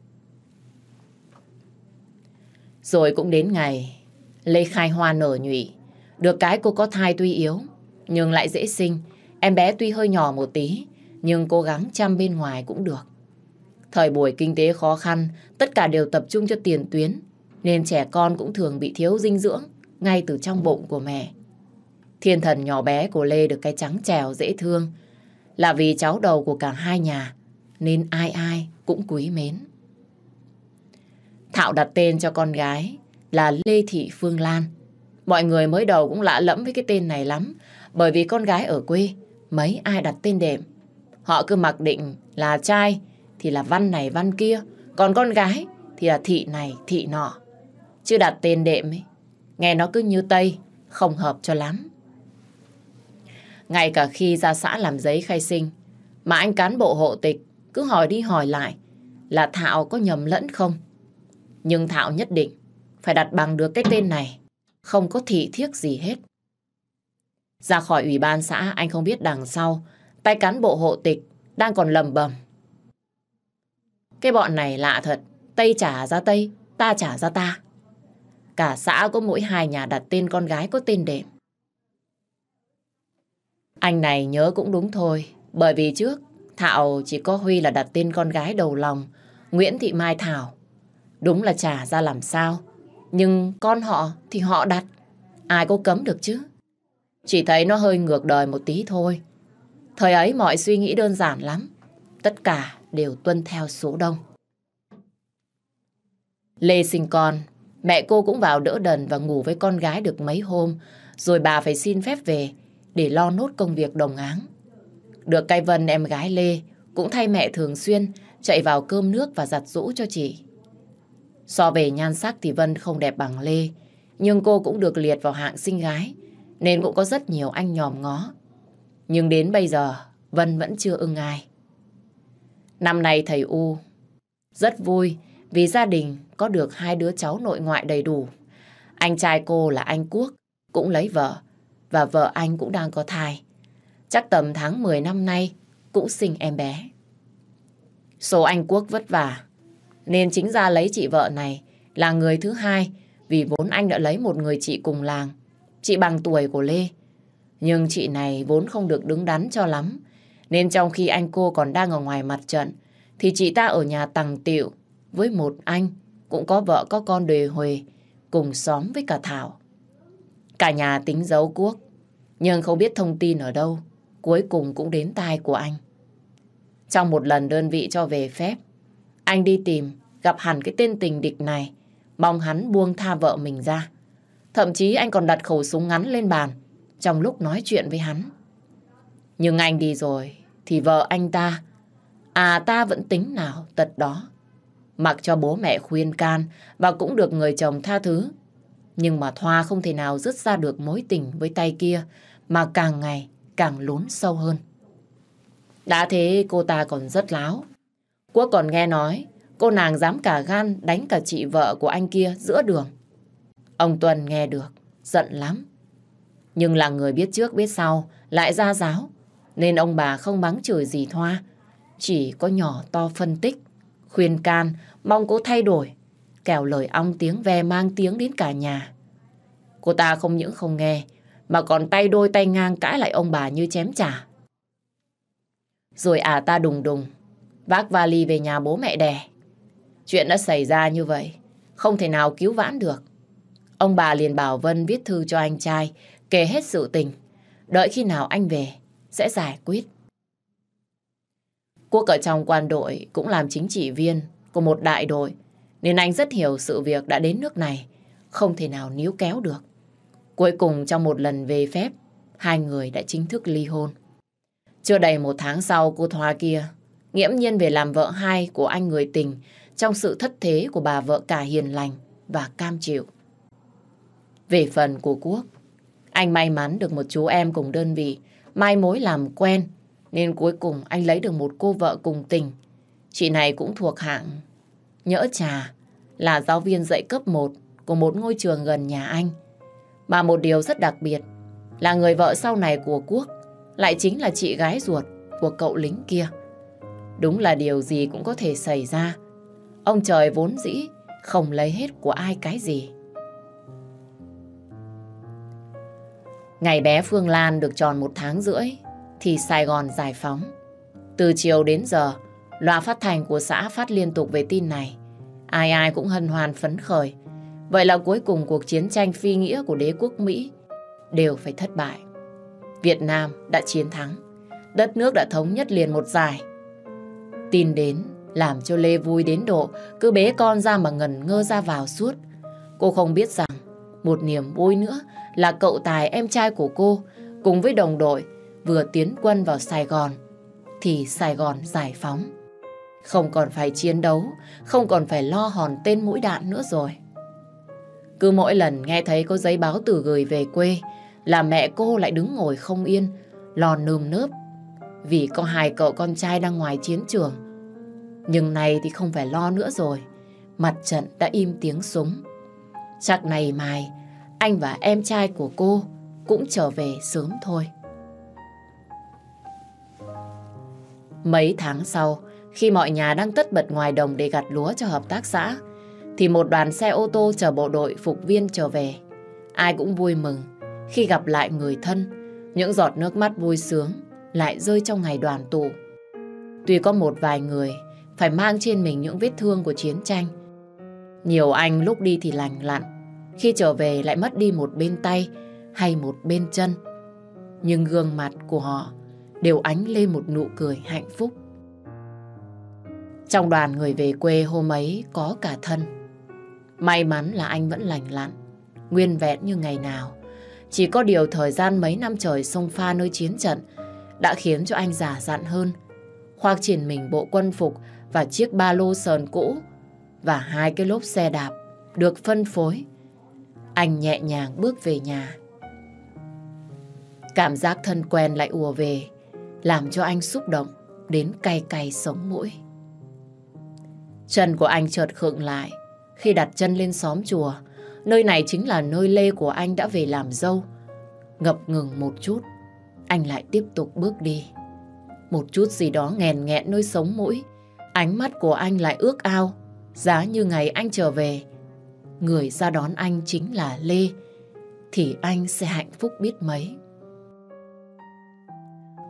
Rồi cũng đến ngày Lê Khai Hoa nở nhụy. Được cái cô có thai tuy yếu, nhưng lại dễ sinh. Em bé tuy hơi nhỏ một tí, nhưng cố gắng chăm bên ngoài cũng được. Thời buổi kinh tế khó khăn, tất cả đều tập trung cho tiền tuyến, nên trẻ con cũng thường bị thiếu dinh dưỡng ngay từ trong bụng của mẹ. Thiên thần nhỏ bé của Lê được cái trắng trèo dễ thương, là vì cháu đầu của cả hai nhà, nên ai ai cũng quý mến. Thảo đặt tên cho con gái là Lê Thị Phương Lan. Mọi người mới đầu cũng lạ lẫm với cái tên này lắm, bởi vì con gái ở quê, mấy ai đặt tên đệm. Họ cứ mặc định là trai thì là văn này văn kia, còn con gái thì là thị này thị nọ. Chứ đặt tên đệm ấy, nghe nó cứ như Tây, không hợp cho lắm. Ngay cả khi ra xã làm giấy khai sinh, mà anh cán bộ hộ tịch cứ hỏi đi hỏi lại là Thảo có nhầm lẫn không. Nhưng Thảo nhất định phải đặt bằng được cái tên này, không có thị thiếc gì hết. Ra khỏi ủy ban xã, anh không biết đằng sau, tay cán bộ hộ tịch đang còn lầm bầm. Cái bọn này lạ thật, Tây trả ra Tây, ta trả ra ta. Cả xã có mỗi hai nhà đặt tên con gái có tên đệm. Anh này nhớ cũng đúng thôi, bởi vì trước Thảo chỉ có Huy là đặt tên con gái đầu lòng, Nguyễn Thị Mai Thảo. Đúng là trả ra làm sao, nhưng con họ thì họ đặt, ai có cấm được chứ. Chỉ thấy nó hơi ngược đời một tí thôi. Thời ấy mọi suy nghĩ đơn giản lắm, tất cả đều tuân theo số đông. Lê sinh con, mẹ cô cũng vào đỡ đần và ngủ với con gái được mấy hôm, rồi bà phải xin phép về để lo nốt công việc đồng áng Được cái Vân em gái Lê cũng thay mẹ thường xuyên chạy vào cơm nước và giặt rũ cho chị. So về nhan sắc thì Vân không đẹp bằng Lê, nhưng cô cũng được liệt vào hạng sinh gái, nên cũng có rất nhiều anh nhòm ngó. Nhưng đến bây giờ, Vân vẫn chưa ưng ai. Năm nay thầy U rất vui vì gia đình có được hai đứa cháu nội ngoại đầy đủ. Anh trai cô là anh Quốc, cũng lấy vợ, và vợ anh cũng đang có thai. Chắc tầm tháng 10 năm nay cũng sinh em bé. Số anh Quốc vất vả, nên chính ra lấy chị vợ này là người thứ hai vì vốn anh đã lấy một người chị cùng làng, chị bằng tuổi của Lê. Nhưng chị này vốn không được đứng đắn cho lắm, nên trong khi anh cô còn đang ở ngoài mặt trận, thì chị ta ở nhà tằng tiệu với một anh, cũng có vợ có con đề huề, cùng xóm với cả Thảo. Cả nhà tính giấu Quốc, nhưng không biết thông tin ở đâu, cuối cùng cũng đến tai của anh. Trong một lần đơn vị cho về phép, anh đi tìm, gặp hẳn cái tên tình địch này, mong hắn buông tha vợ mình ra. Thậm chí anh còn đặt khẩu súng ngắn lên bàn trong lúc nói chuyện với hắn. Nhưng anh đi rồi, thì vợ anh ta, à ta vẫn tính nào tật đó. Mặc cho bố mẹ khuyên can và cũng được người chồng tha thứ. Nhưng mà Thoa không thể nào dứt ra được mối tình với tay kia mà càng ngày càng lún sâu hơn. Đã thế cô ta còn rất láo. Quốc còn nghe nói cô nàng dám cả gan đánh cả chị vợ của anh kia giữa đường. Ông Tuần nghe được, giận lắm. Nhưng là người biết trước biết sau, lại ra giáo, nên ông bà không mắng chửi gì Thoa. Chỉ có nhỏ to phân tích, khuyên can, mong cô thay đổi, kẻo lời ong tiếng ve mang tiếng đến cả nhà. Cô ta không những không nghe, mà còn tay đôi tay ngang cãi lại ông bà như chém trả. Rồi à ta đùng đùng, vác vali về nhà bố mẹ đẻ. Chuyện đã xảy ra như vậy, không thể nào cứu vãn được. Ông bà liền bảo Vân viết thư cho anh trai, kể hết sự tình. Đợi khi nào anh về, sẽ giải quyết. Quốc ở trong quan đội cũng làm chính trị viên của một đại đội, nên anh rất hiểu sự việc đã đến nước này, không thể nào níu kéo được. Cuối cùng trong một lần về phép, hai người đã chính thức ly hôn. Chưa đầy một tháng sau cô Thoa kia, nghiễm nhiên về làm vợ hai của anh người tình trong sự thất thế của bà vợ cả hiền lành và cam chịu. Về phần của Quốc, anh may mắn được một chú em cùng đơn vị, mai mối làm quen, nên cuối cùng anh lấy được một cô vợ cùng tình. Chị này cũng thuộc hạng Nhỡ Trà, là giáo viên dạy cấp 1 của một ngôi trường gần nhà anh. Mà một điều rất đặc biệt là người vợ sau này của Quốc lại chính là chị gái ruột của cậu lính kia. Đúng là điều gì cũng có thể xảy ra. Ông trời vốn dĩ không lấy hết của ai cái gì. Ngày bé Phương Lan được tròn một tháng rưỡi thì Sài Gòn giải phóng. Từ chiều đến giờ, loa phát thanh của xã phát liên tục về tin này. Ai ai cũng hân hoan phấn khởi. Vậy là cuối cùng cuộc chiến tranh phi nghĩa của đế quốc Mỹ đều phải thất bại. Việt Nam đã chiến thắng. Đất nước đã thống nhất liền một giải. Tin đến làm cho Lê vui đến độ cứ bế con ra mà ngần ngơ ra vào suốt. Cô không biết rằng một niềm vui nữa là cậu Tài em trai của cô cùng với đồng đội vừa tiến quân vào Sài Gòn thì Sài Gòn giải phóng. Không còn phải chiến đấu, không còn phải lo hòn tên mũi đạn nữa rồi. Cứ mỗi lần nghe thấy có giấy báo tử gửi về quê là mẹ cô lại đứng ngồi không yên, lo nơm nớp vì có hai cậu con trai đang ngoài chiến trường. Nhưng này thì không phải lo nữa rồi, mặt trận đã im tiếng súng. Chắc này mai, anh và em trai của cô cũng trở về sớm thôi. Mấy tháng sau, khi mọi nhà đang tất bật ngoài đồng để gặt lúa cho hợp tác xã, thì một đoàn xe ô tô chở bộ đội phục viên trở về. Ai cũng vui mừng khi gặp lại người thân, những giọt nước mắt vui sướng lại rơi trong ngày đoàn tụ. Tuy có một vài người phải mang trên mình những vết thương của chiến tranh, nhiều anh lúc đi thì lành lặn, khi trở về lại mất đi một bên tay hay một bên chân. Nhưng gương mặt của họ đều ánh lên một nụ cười hạnh phúc. Trong đoàn người về quê hôm ấy có cả thân. May mắn là anh vẫn lành lặn, nguyên vẹn như ngày nào. Chỉ có điều thời gian mấy năm trời sông pha nơi chiến trận đã khiến cho anh già dặn hơn. Khoác triển mình bộ quân phục và chiếc ba lô sờn cũ và hai cái lốp xe đạp được phân phối. Anh nhẹ nhàng bước về nhà. Cảm giác thân quen lại ùa về, làm cho anh xúc động đến cay cay sống mũi. Chân của anh chợt khựng lại khi đặt chân lên xóm chùa. Nơi này chính là nơi Lê của anh đã về làm dâu. Ngập ngừng một chút, anh lại tiếp tục bước đi. Một chút gì đó nghèn nghẹn nơi sống mũi. Ánh mắt của anh lại ước ao, giá như ngày anh trở về. Người ra đón anh chính là Lê, thì anh sẽ hạnh phúc biết mấy.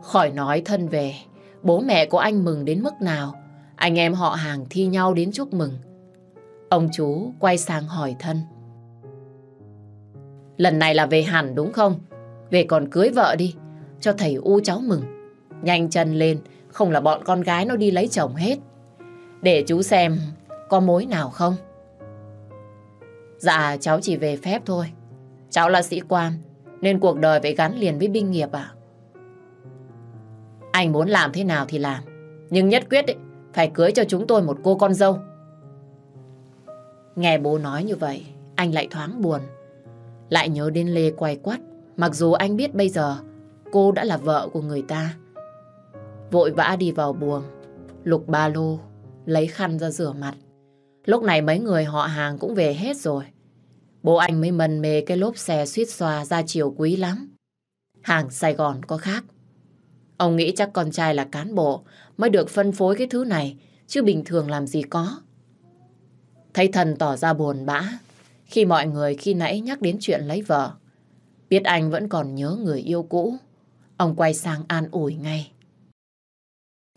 Khỏi nói thân về, bố mẹ của anh mừng đến mức nào, anh em họ hàng thi nhau đến chúc mừng. Ông chú quay sang hỏi thân. Lần này là về hẳn đúng không? Về còn cưới vợ đi, cho thầy U cháu mừng. Nhanh chân lên, không là bọn con gái nó đi lấy chồng hết. Để chú xem có mối nào không? Dạ, cháu chỉ về phép thôi. Cháu là sĩ quan, nên cuộc đời phải gắn liền với binh nghiệp ạ. Anh muốn làm thế nào thì làm. Nhưng nhất quyết ấy, phải cưới cho chúng tôi một cô con dâu. Nghe bố nói như vậy, anh lại thoáng buồn. Lại nhớ đến Lê quay quắt, mặc dù anh biết bây giờ cô đã là vợ của người ta. Vội vã đi vào buồng, lục ba lô, lấy khăn ra rửa mặt. Lúc này mấy người họ hàng cũng về hết rồi. Bố anh mới mần mê cái lốp xe suýt xòa ra chiều quý lắm. Hàng Sài Gòn có khác. Ông nghĩ chắc con trai là cán bộ mới được phân phối cái thứ này, chứ bình thường làm gì có. Thấy thần tỏ ra buồn bã khi mọi người khi nãy nhắc đến chuyện lấy vợ. Biết anh vẫn còn nhớ người yêu cũ, ông quay sang an ủi ngay.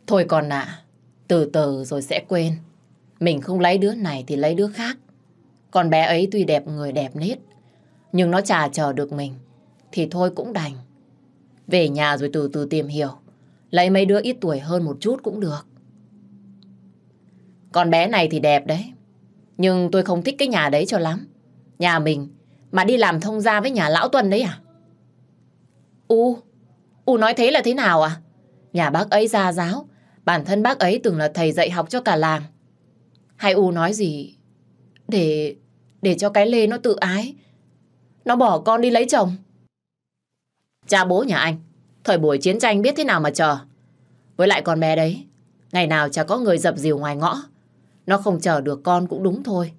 Thôi còn ạ, từ từ rồi sẽ quên. Mình không lấy đứa này thì lấy đứa khác. Con bé ấy tuy đẹp người đẹp nết, nhưng nó chả chờ được mình, thì thôi cũng đành. Về nhà rồi từ từ tìm hiểu. Lấy mấy đứa ít tuổi hơn một chút cũng được. Con bé này thì đẹp đấy. Nhưng tôi không thích cái nhà đấy cho lắm. Nhà mình mà đi làm thông gia với nhà lão Tuần đấy à? U, U nói thế là thế nào à? Nhà bác ấy gia giáo, bản thân bác ấy từng là thầy dạy học cho cả làng hai U nói gì? Để, để cho cái Lê nó tự ái. Nó bỏ con đi lấy chồng. Cha bố nhà anh, thời buổi chiến tranh biết thế nào mà chờ. Với lại con bé đấy, ngày nào chả có người dập dìu ngoài ngõ. Nó không chờ được con cũng đúng thôi.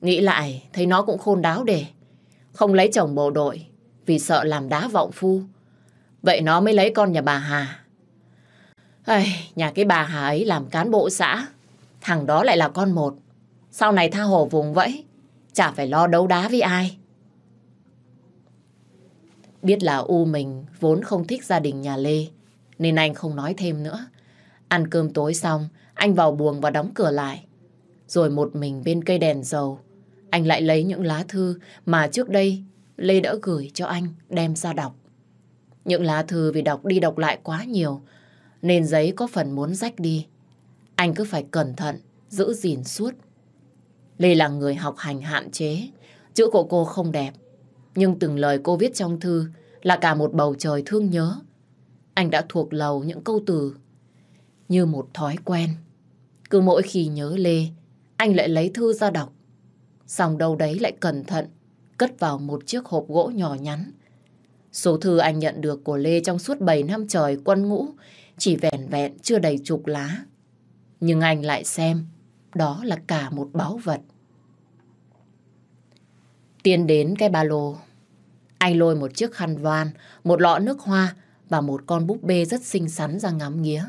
Nghĩ lại, thấy nó cũng khôn đáo để. Không lấy chồng bộ đội, vì sợ làm đá vọng phu. Vậy nó mới lấy con nhà bà Hà. Ây, nhà cái bà Hà ấy làm cán bộ xã. Thằng đó lại là con một. Sau này tha hồ vùng vẫy, chả phải lo đấu đá với ai. Biết là U mình vốn không thích gia đình nhà Lê, nên anh không nói thêm nữa. Ăn cơm tối xong, anh vào buồng và đóng cửa lại. Rồi một mình bên cây đèn dầu, anh lại lấy những lá thư mà trước đây Lê đã gửi cho anh đem ra đọc. Những lá thư vì đọc đi đọc lại quá nhiều, nên giấy có phần muốn rách đi. Anh cứ phải cẩn thận, giữ gìn suốt. Lê là người học hành hạn chế, chữ của cô không đẹp, nhưng từng lời cô viết trong thư là cả một bầu trời thương nhớ. Anh đã thuộc lầu những câu từ như một thói quen. Cứ mỗi khi nhớ Lê, anh lại lấy thư ra đọc. Xong đâu đấy lại cẩn thận, cất vào một chiếc hộp gỗ nhỏ nhắn. Số thư anh nhận được của Lê trong suốt 7 năm trời quân ngũ chỉ vẻn vẹn chưa đầy chục lá. Nhưng anh lại xem, đó là cả một báu vật. Tiến đến cái ba lô anh lôi một chiếc khăn van, một lọ nước hoa và một con búp bê rất xinh xắn ra ngắm nghía.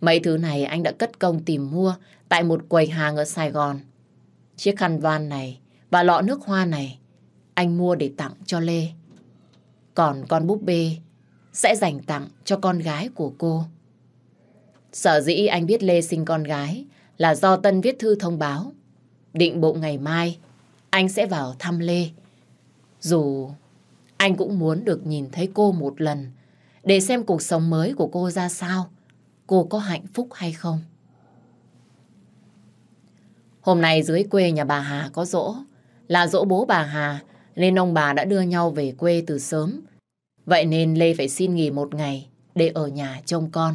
Mấy thứ này anh đã cất công tìm mua tại một quầy hàng ở Sài Gòn. Chiếc khăn van này và lọ nước hoa này anh mua để tặng cho Lê. Còn con búp bê sẽ dành tặng cho con gái của cô. Sở dĩ anh biết Lê sinh con gái là do Tân viết thư thông báo. Định bộ ngày mai, anh sẽ vào thăm Lê. Dù anh cũng muốn được nhìn thấy cô một lần để xem cuộc sống mới của cô ra sao. Cô có hạnh phúc hay không? Hôm nay dưới quê nhà bà Hà có dỗ. Là dỗ bố bà Hà, nên ông bà đã đưa nhau về quê từ sớm. Vậy nên Lê phải xin nghỉ một ngày để ở nhà trông con.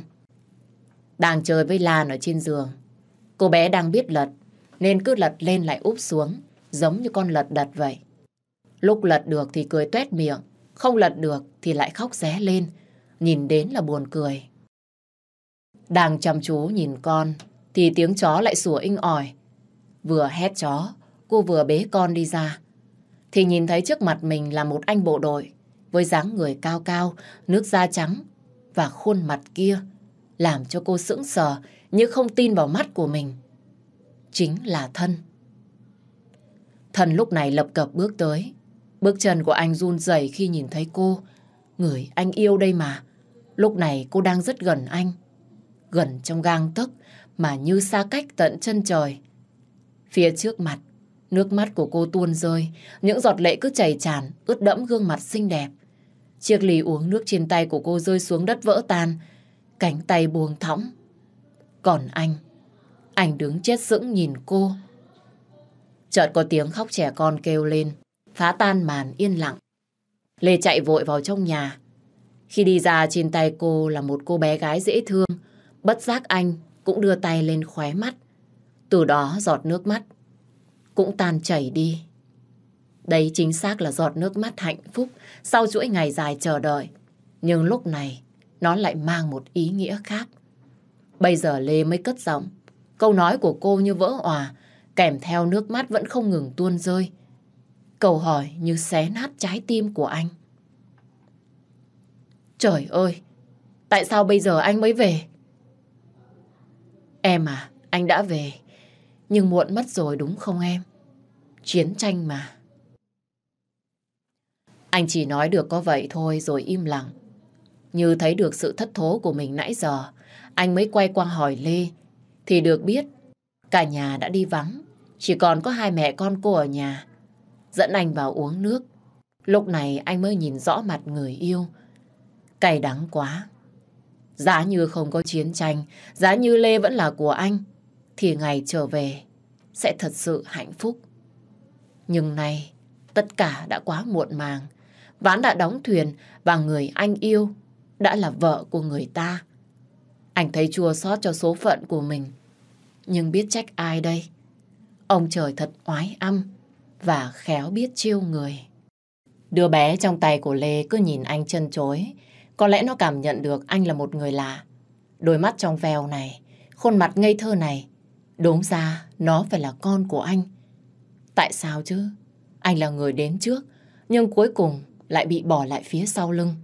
Đang chơi với Lan ở trên giường. Cô bé đang biết lật, nên cứ lật lên lại úp xuống, giống như con lật đật vậy. Lúc lật được thì cười tuét miệng, không lật được thì lại khóc ré lên, nhìn đến là buồn cười. Đang chăm chú nhìn con, thì tiếng chó lại sủa inh ỏi. Vừa hét chó, cô vừa bế con đi ra. Thì nhìn thấy trước mặt mình là một anh bộ đội, với dáng người cao cao, nước da trắng và khuôn mặt kia, làm cho cô sững sờ như không tin vào mắt của mình. Chính là thân. Thân lúc này lập cập bước tới. Bước chân của anh run rẩy khi nhìn thấy cô. Người anh yêu đây mà. Lúc này cô đang rất gần anh. Gần trong gang tấc mà như xa cách tận chân trời. Phía trước mặt, nước mắt của cô tuôn rơi, những giọt lệ cứ chảy tràn, ướt đẫm gương mặt xinh đẹp. Chiếc ly uống nước trên tay của cô rơi xuống đất vỡ tan, cánh tay buông thõng. Còn anh, anh đứng chết sững nhìn cô. Chợt có tiếng khóc trẻ con kêu lên, phá tan màn yên lặng. Lê chạy vội vào trong nhà. Khi đi ra trên tay cô là một cô bé gái dễ thương, bất giác anh cũng đưa tay lên khóe mắt. Từ đó giọt nước mắt cũng tan chảy đi. Đấy chính xác là giọt nước mắt hạnh phúc sau chuỗi ngày dài chờ đợi. Nhưng lúc này, nó lại mang một ý nghĩa khác. Bây giờ Lê mới cất giọng. Câu nói của cô như vỡ òa, kèm theo nước mắt vẫn không ngừng tuôn rơi. Câu hỏi như xé nát trái tim của anh. Trời ơi, tại sao bây giờ anh mới về? Em à, anh đã về. Nhưng muộn mất rồi đúng không em? Chiến tranh mà. Anh chỉ nói được có vậy thôi rồi im lặng. Như thấy được sự thất thố của mình nãy giờ, anh mới quay qua hỏi Lê. Thì được biết, cả nhà đã đi vắng. Chỉ còn có hai mẹ con cô ở nhà. Dẫn anh vào uống nước. Lúc này anh mới nhìn rõ mặt người yêu. Cay đắng quá. Giá như không có chiến tranh, giá như Lê vẫn là của anh, thì ngày trở về sẽ thật sự hạnh phúc. Nhưng nay, tất cả đã quá muộn màng. Ván đã đóng thuyền và người anh yêu đã là vợ của người ta. Anh thấy chua xót cho số phận của mình. Nhưng biết trách ai đây? Ông trời thật oái âm và khéo biết chiêu người. Đứa bé trong tay của Lê cứ nhìn anh chân chối. Có lẽ nó cảm nhận được anh là một người lạ. Đôi mắt trong veo này, khuôn mặt ngây thơ này, đúng ra nó phải là con của anh. Tại sao chứ? Anh là người đến trước, nhưng cuối cùng lại bị bỏ lại phía sau lưng.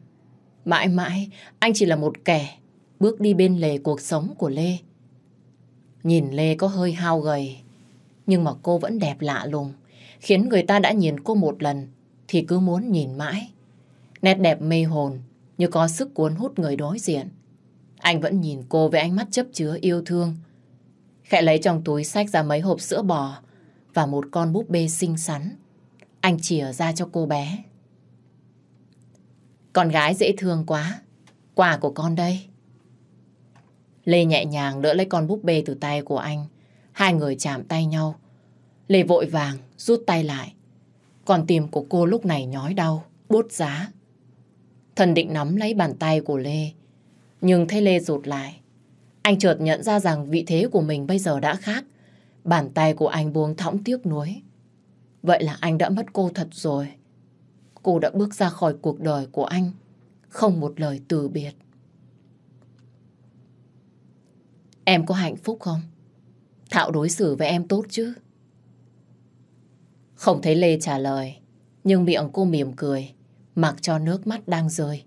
Mãi mãi, anh chỉ là một kẻ bước đi bên lề cuộc sống của Lê. Nhìn Lê có hơi hao gầy, nhưng mà cô vẫn đẹp lạ lùng, khiến người ta đã nhìn cô một lần thì cứ muốn nhìn mãi. Nét đẹp mê hồn, như có sức cuốn hút người đối diện. Anh vẫn nhìn cô với ánh mắt chấp chứa yêu thương. Khẽ lấy trong túi sách ra mấy hộp sữa bò và một con búp bê xinh xắn. Anh chìa ra cho cô bé. Con gái dễ thương quá. Quà của con đây. Lê nhẹ nhàng đỡ lấy con búp bê từ tay của anh. Hai người chạm tay nhau. Lê vội vàng rút tay lại. Còn tim của cô lúc này nhói đau, bút giá. Thần định nắm lấy bàn tay của Lê. Nhưng thấy Lê rụt lại. Anh chợt nhận ra rằng vị thế của mình bây giờ đã khác. Bàn tay của anh buông thõng tiếc nuối. Vậy là anh đã mất cô thật rồi. Cô đã bước ra khỏi cuộc đời của anh. Không một lời từ biệt. Em có hạnh phúc không? Thạo đối xử với em tốt chứ? Không thấy Lê trả lời, nhưng miệng cô mỉm cười, mặc cho nước mắt đang rơi.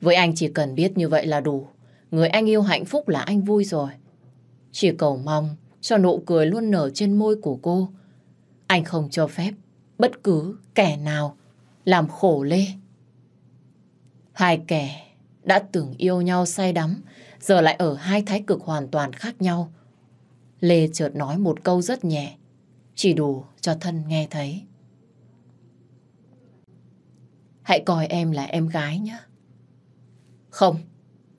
Với anh chỉ cần biết như vậy là đủ. Người anh yêu hạnh phúc là anh vui rồi. Chỉ cầu mong cho nụ cười luôn nở trên môi của cô. Anh không cho phép bất cứ kẻ nào làm khổ Lê. Hai kẻ đã từng yêu nhau say đắm, giờ lại ở hai thái cực hoàn toàn khác nhau. Lê chợt nói một câu rất nhẹ, chỉ đủ cho thân nghe thấy. Hãy coi em là em gái nhé. Không,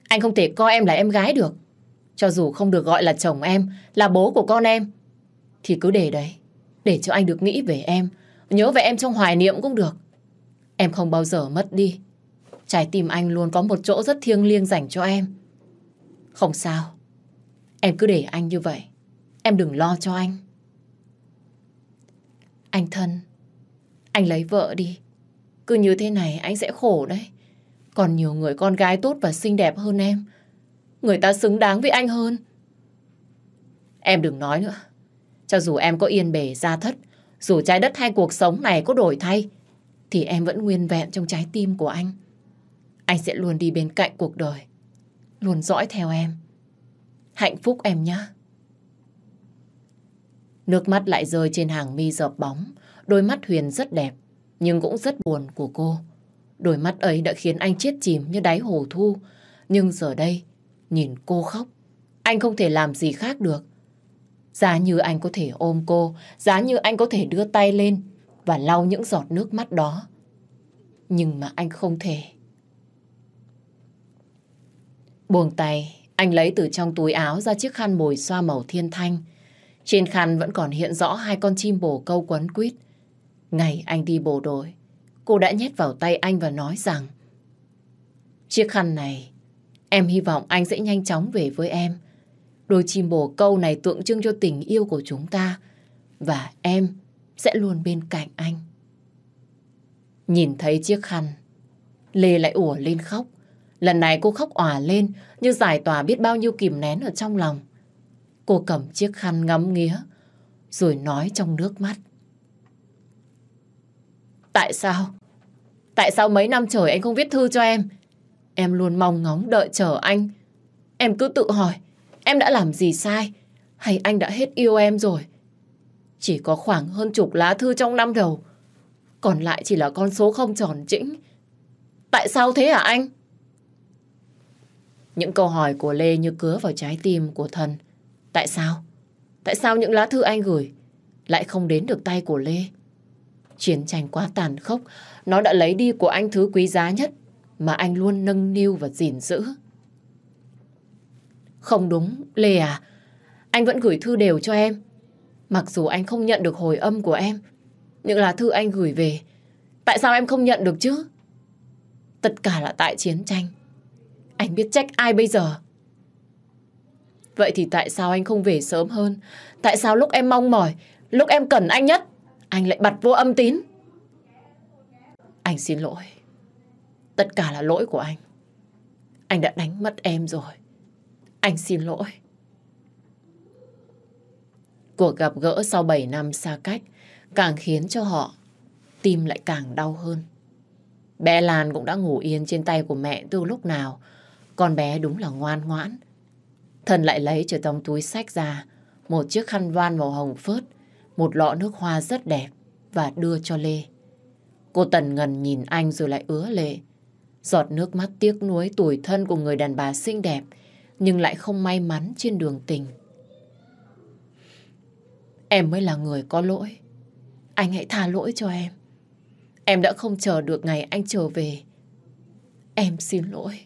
anh không thể coi em là em gái được. Cho dù không được gọi là chồng em, là bố của con em, thì cứ để đấy, để cho anh được nghĩ về em, nhớ về em trong hoài niệm cũng được. Em không bao giờ mất đi. Trái tim anh luôn có một chỗ rất thiêng liêng dành cho em. Không sao. Em cứ để anh như vậy. Em đừng lo cho anh. Anh thân, anh lấy vợ đi. Cứ như thế này anh sẽ khổ đấy. Còn nhiều người con gái tốt và xinh đẹp hơn em. Người ta xứng đáng với anh hơn. Em đừng nói nữa. Cho dù em có yên bề ra thất, dù trái đất hay cuộc sống này có đổi thay, thì em vẫn nguyên vẹn trong trái tim của anh. Anh sẽ luôn đi bên cạnh cuộc đời, luôn dõi theo em. Hạnh phúc em nhé. Nước mắt lại rơi trên hàng mi dợp bóng, đôi mắt Huyền rất đẹp, nhưng cũng rất buồn của cô. Đôi mắt ấy đã khiến anh chết chìm như đáy hồ thu, nhưng giờ đây, nhìn cô khóc, anh không thể làm gì khác được. Giá như anh có thể ôm cô, giá như anh có thể đưa tay lên và lau những giọt nước mắt đó. Nhưng mà anh không thể. Buông tay, anh lấy từ trong túi áo ra chiếc khăn mồi xoa màu thiên thanh. Trên khăn vẫn còn hiện rõ hai con chim bồ câu quấn quýt. Ngày anh đi bộ đội, cô đã nhét vào tay anh và nói rằng Chiếc khăn này, em hy vọng anh sẽ nhanh chóng về với em. Đôi chim bồ câu này tượng trưng cho tình yêu của chúng ta và em sẽ luôn bên cạnh anh. Nhìn thấy chiếc khăn, Lê lại ủa lên khóc. Lần này cô khóc òa lên như giải tỏa biết bao nhiêu kìm nén ở trong lòng. Cô cầm chiếc khăn ngắm nghía rồi nói trong nước mắt. Tại sao? Tại sao mấy năm trời anh không viết thư cho em? Em luôn mong ngóng đợi chờ anh. Em cứ tự hỏi, em đã làm gì sai? Hay anh đã hết yêu em rồi? Chỉ có khoảng hơn chục lá thư trong năm đầu. Còn lại chỉ là con số không tròn chỉnh. Tại sao thế hả anh? Những câu hỏi của Lê như cứa vào trái tim của thần. Tại sao? Tại sao những lá thư anh gửi lại không đến được tay của Lê? Chiến tranh quá tàn khốc, nó đã lấy đi của anh thứ quý giá nhất mà anh luôn nâng niu và gìn giữ. Không đúng, Lê à, anh vẫn gửi thư đều cho em. Mặc dù anh không nhận được hồi âm của em, những lá thư anh gửi về, tại sao em không nhận được chứ? Tất cả là tại chiến tranh. Anh biết trách ai bây giờ? Vậy thì tại sao anh không về sớm hơn? Tại sao lúc em mong mỏi, lúc em cần anh nhất, anh lại bật vô âm tín? Anh xin lỗi. Tất cả là lỗi của anh. Anh đã đánh mất em rồi. Anh xin lỗi. Cuộc gặp gỡ sau 7 năm xa cách càng khiến cho họ tim lại càng đau hơn. Bé Lan cũng đã ngủ yên trên tay của mẹ từ lúc nào. Con bé đúng là ngoan ngoãn. Thần lại lấy từ trong túi sách ra một chiếc khăn voan màu hồng phớt, một lọ nước hoa rất đẹp và đưa cho Lê. Cô Tần ngần nhìn anh rồi lại ứa lệ. Giọt nước mắt tiếc nuối tuổi thân của người đàn bà xinh đẹp nhưng lại không may mắn trên đường tình. Em mới là người có lỗi. Anh hãy tha lỗi cho em. Em đã không chờ được ngày anh trở về. Em xin lỗi.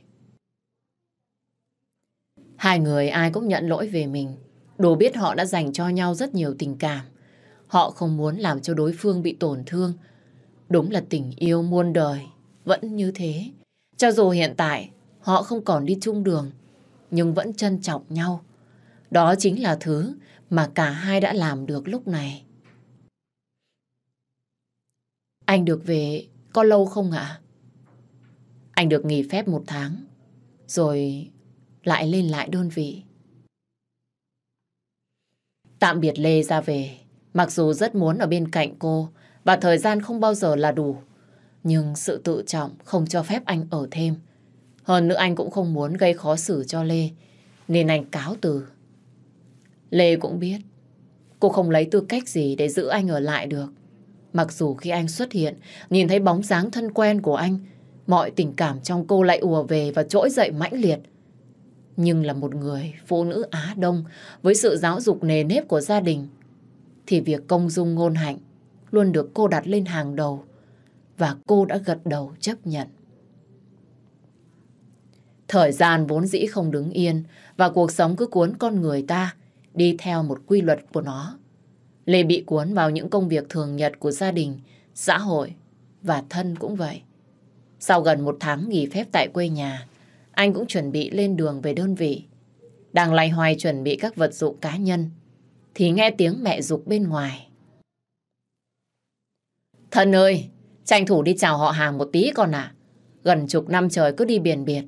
Hai người ai cũng nhận lỗi về mình. Đồ biết họ đã dành cho nhau rất nhiều tình cảm. Họ không muốn làm cho đối phương bị tổn thương. Đúng là tình yêu muôn đời. Vẫn như thế. Cho dù hiện tại họ không còn đi chung đường, nhưng vẫn trân trọng nhau. Đó chính là thứ mà cả hai đã làm được lúc này. Anh được về có lâu không ạ? Anh được nghỉ phép một tháng, rồi lại lên lại đơn vị. Tạm biệt Lê ra về, mặc dù rất muốn ở bên cạnh cô và thời gian không bao giờ là đủ, nhưng sự tự trọng không cho phép anh ở thêm. Hơn nữa anh cũng không muốn gây khó xử cho Lê, nên anh cáo từ. Lê cũng biết, cô không lấy tư cách gì để giữ anh ở lại được. Mặc dù khi anh xuất hiện, nhìn thấy bóng dáng thân quen của anh, mọi tình cảm trong cô lại ùa về và trỗi dậy mãnh liệt. Nhưng là một người phụ nữ Á Đông với sự giáo dục nề nếp của gia đình, thì việc công dung ngôn hạnh luôn được cô đặt lên hàng đầu và cô đã gật đầu chấp nhận. Thời gian vốn dĩ không đứng yên và cuộc sống cứ cuốn con người ta đi theo một quy luật của nó. Lê bị cuốn vào những công việc thường nhật của gia đình, xã hội và thân cũng vậy. Sau gần một tháng nghỉ phép tại quê nhà, anh cũng chuẩn bị lên đường về đơn vị. Đang lay hoay chuẩn bị các vật dụng cá nhân, thì nghe tiếng mẹ dục bên ngoài. Thân ơi, tranh thủ đi chào họ hàng một tí con à? Gần chục năm trời cứ đi biển biệt,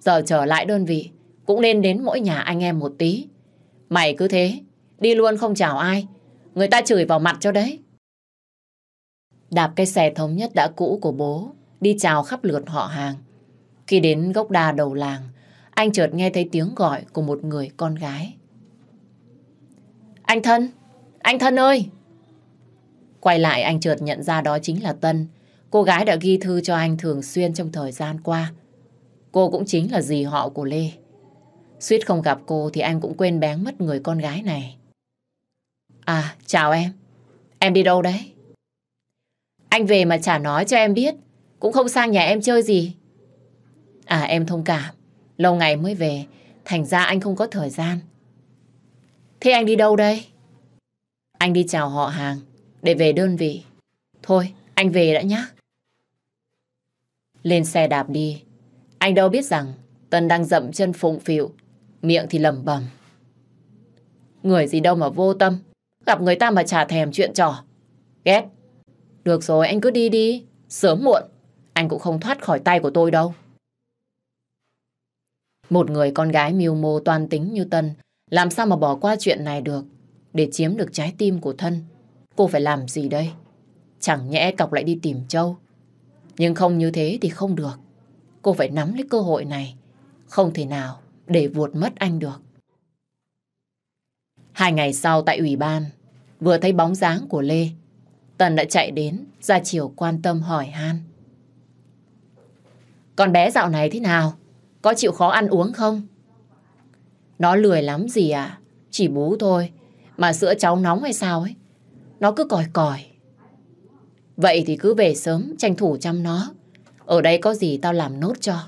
giờ trở lại đơn vị, cũng nên đến mỗi nhà anh em một tí. Mày cứ thế, đi luôn không chào ai, người ta chửi vào mặt cho đấy. Đạp cái xe thống nhất đã cũ của bố, đi chào khắp lượt họ hàng. Khi đến gốc đa đầu làng, anh chợt nghe thấy tiếng gọi của một người con gái. Anh thân, anh thân ơi! Quay lại anh chợt nhận ra đó chính là Tân, cô gái đã ghi thư cho anh thường xuyên trong thời gian qua. Cô cũng chính là dì họ của Lê. Suýt không gặp cô thì anh cũng quên bén mất người con gái này. À, chào em. Em đi đâu đấy? Anh về mà chả nói cho em biết. Cũng không sang nhà em chơi gì. À em thông cảm. Lâu ngày mới về. Thành ra anh không có thời gian. Thế anh đi đâu đây? Anh đi chào họ hàng. Để về đơn vị. Thôi, anh về đã nhá. Lên xe đạp đi. Anh đâu biết rằng Tân đang dậm chân phụng phịu. Miệng thì lầm bầm. Người gì đâu mà vô tâm. Gặp người ta mà chả thèm chuyện trò. Ghét. Được rồi, anh cứ đi đi. Sớm muộn, anh cũng không thoát khỏi tay của tôi đâu. Một người con gái miêu mô toan tính như Tân, làm sao mà bỏ qua chuyện này được? Để chiếm được trái tim của thân, cô phải làm gì đây? Chẳng nhẽ cọc lại đi tìm Châu. Nhưng không như thế thì không được. Cô phải nắm lấy cơ hội này. Không thể nào để vuột mất anh được. Hai ngày sau tại ủy ban, vừa thấy bóng dáng của Lê, Tần đã chạy đến, ra chiều quan tâm hỏi han. Con bé dạo này thế nào? Có chịu khó ăn uống không? Nó lười lắm gì à? Chỉ bú thôi. Mà sữa cháu nóng hay sao ấy? Nó cứ còi còi. Vậy thì cứ về sớm, tranh thủ chăm nó. Ở đây có gì tao làm nốt cho.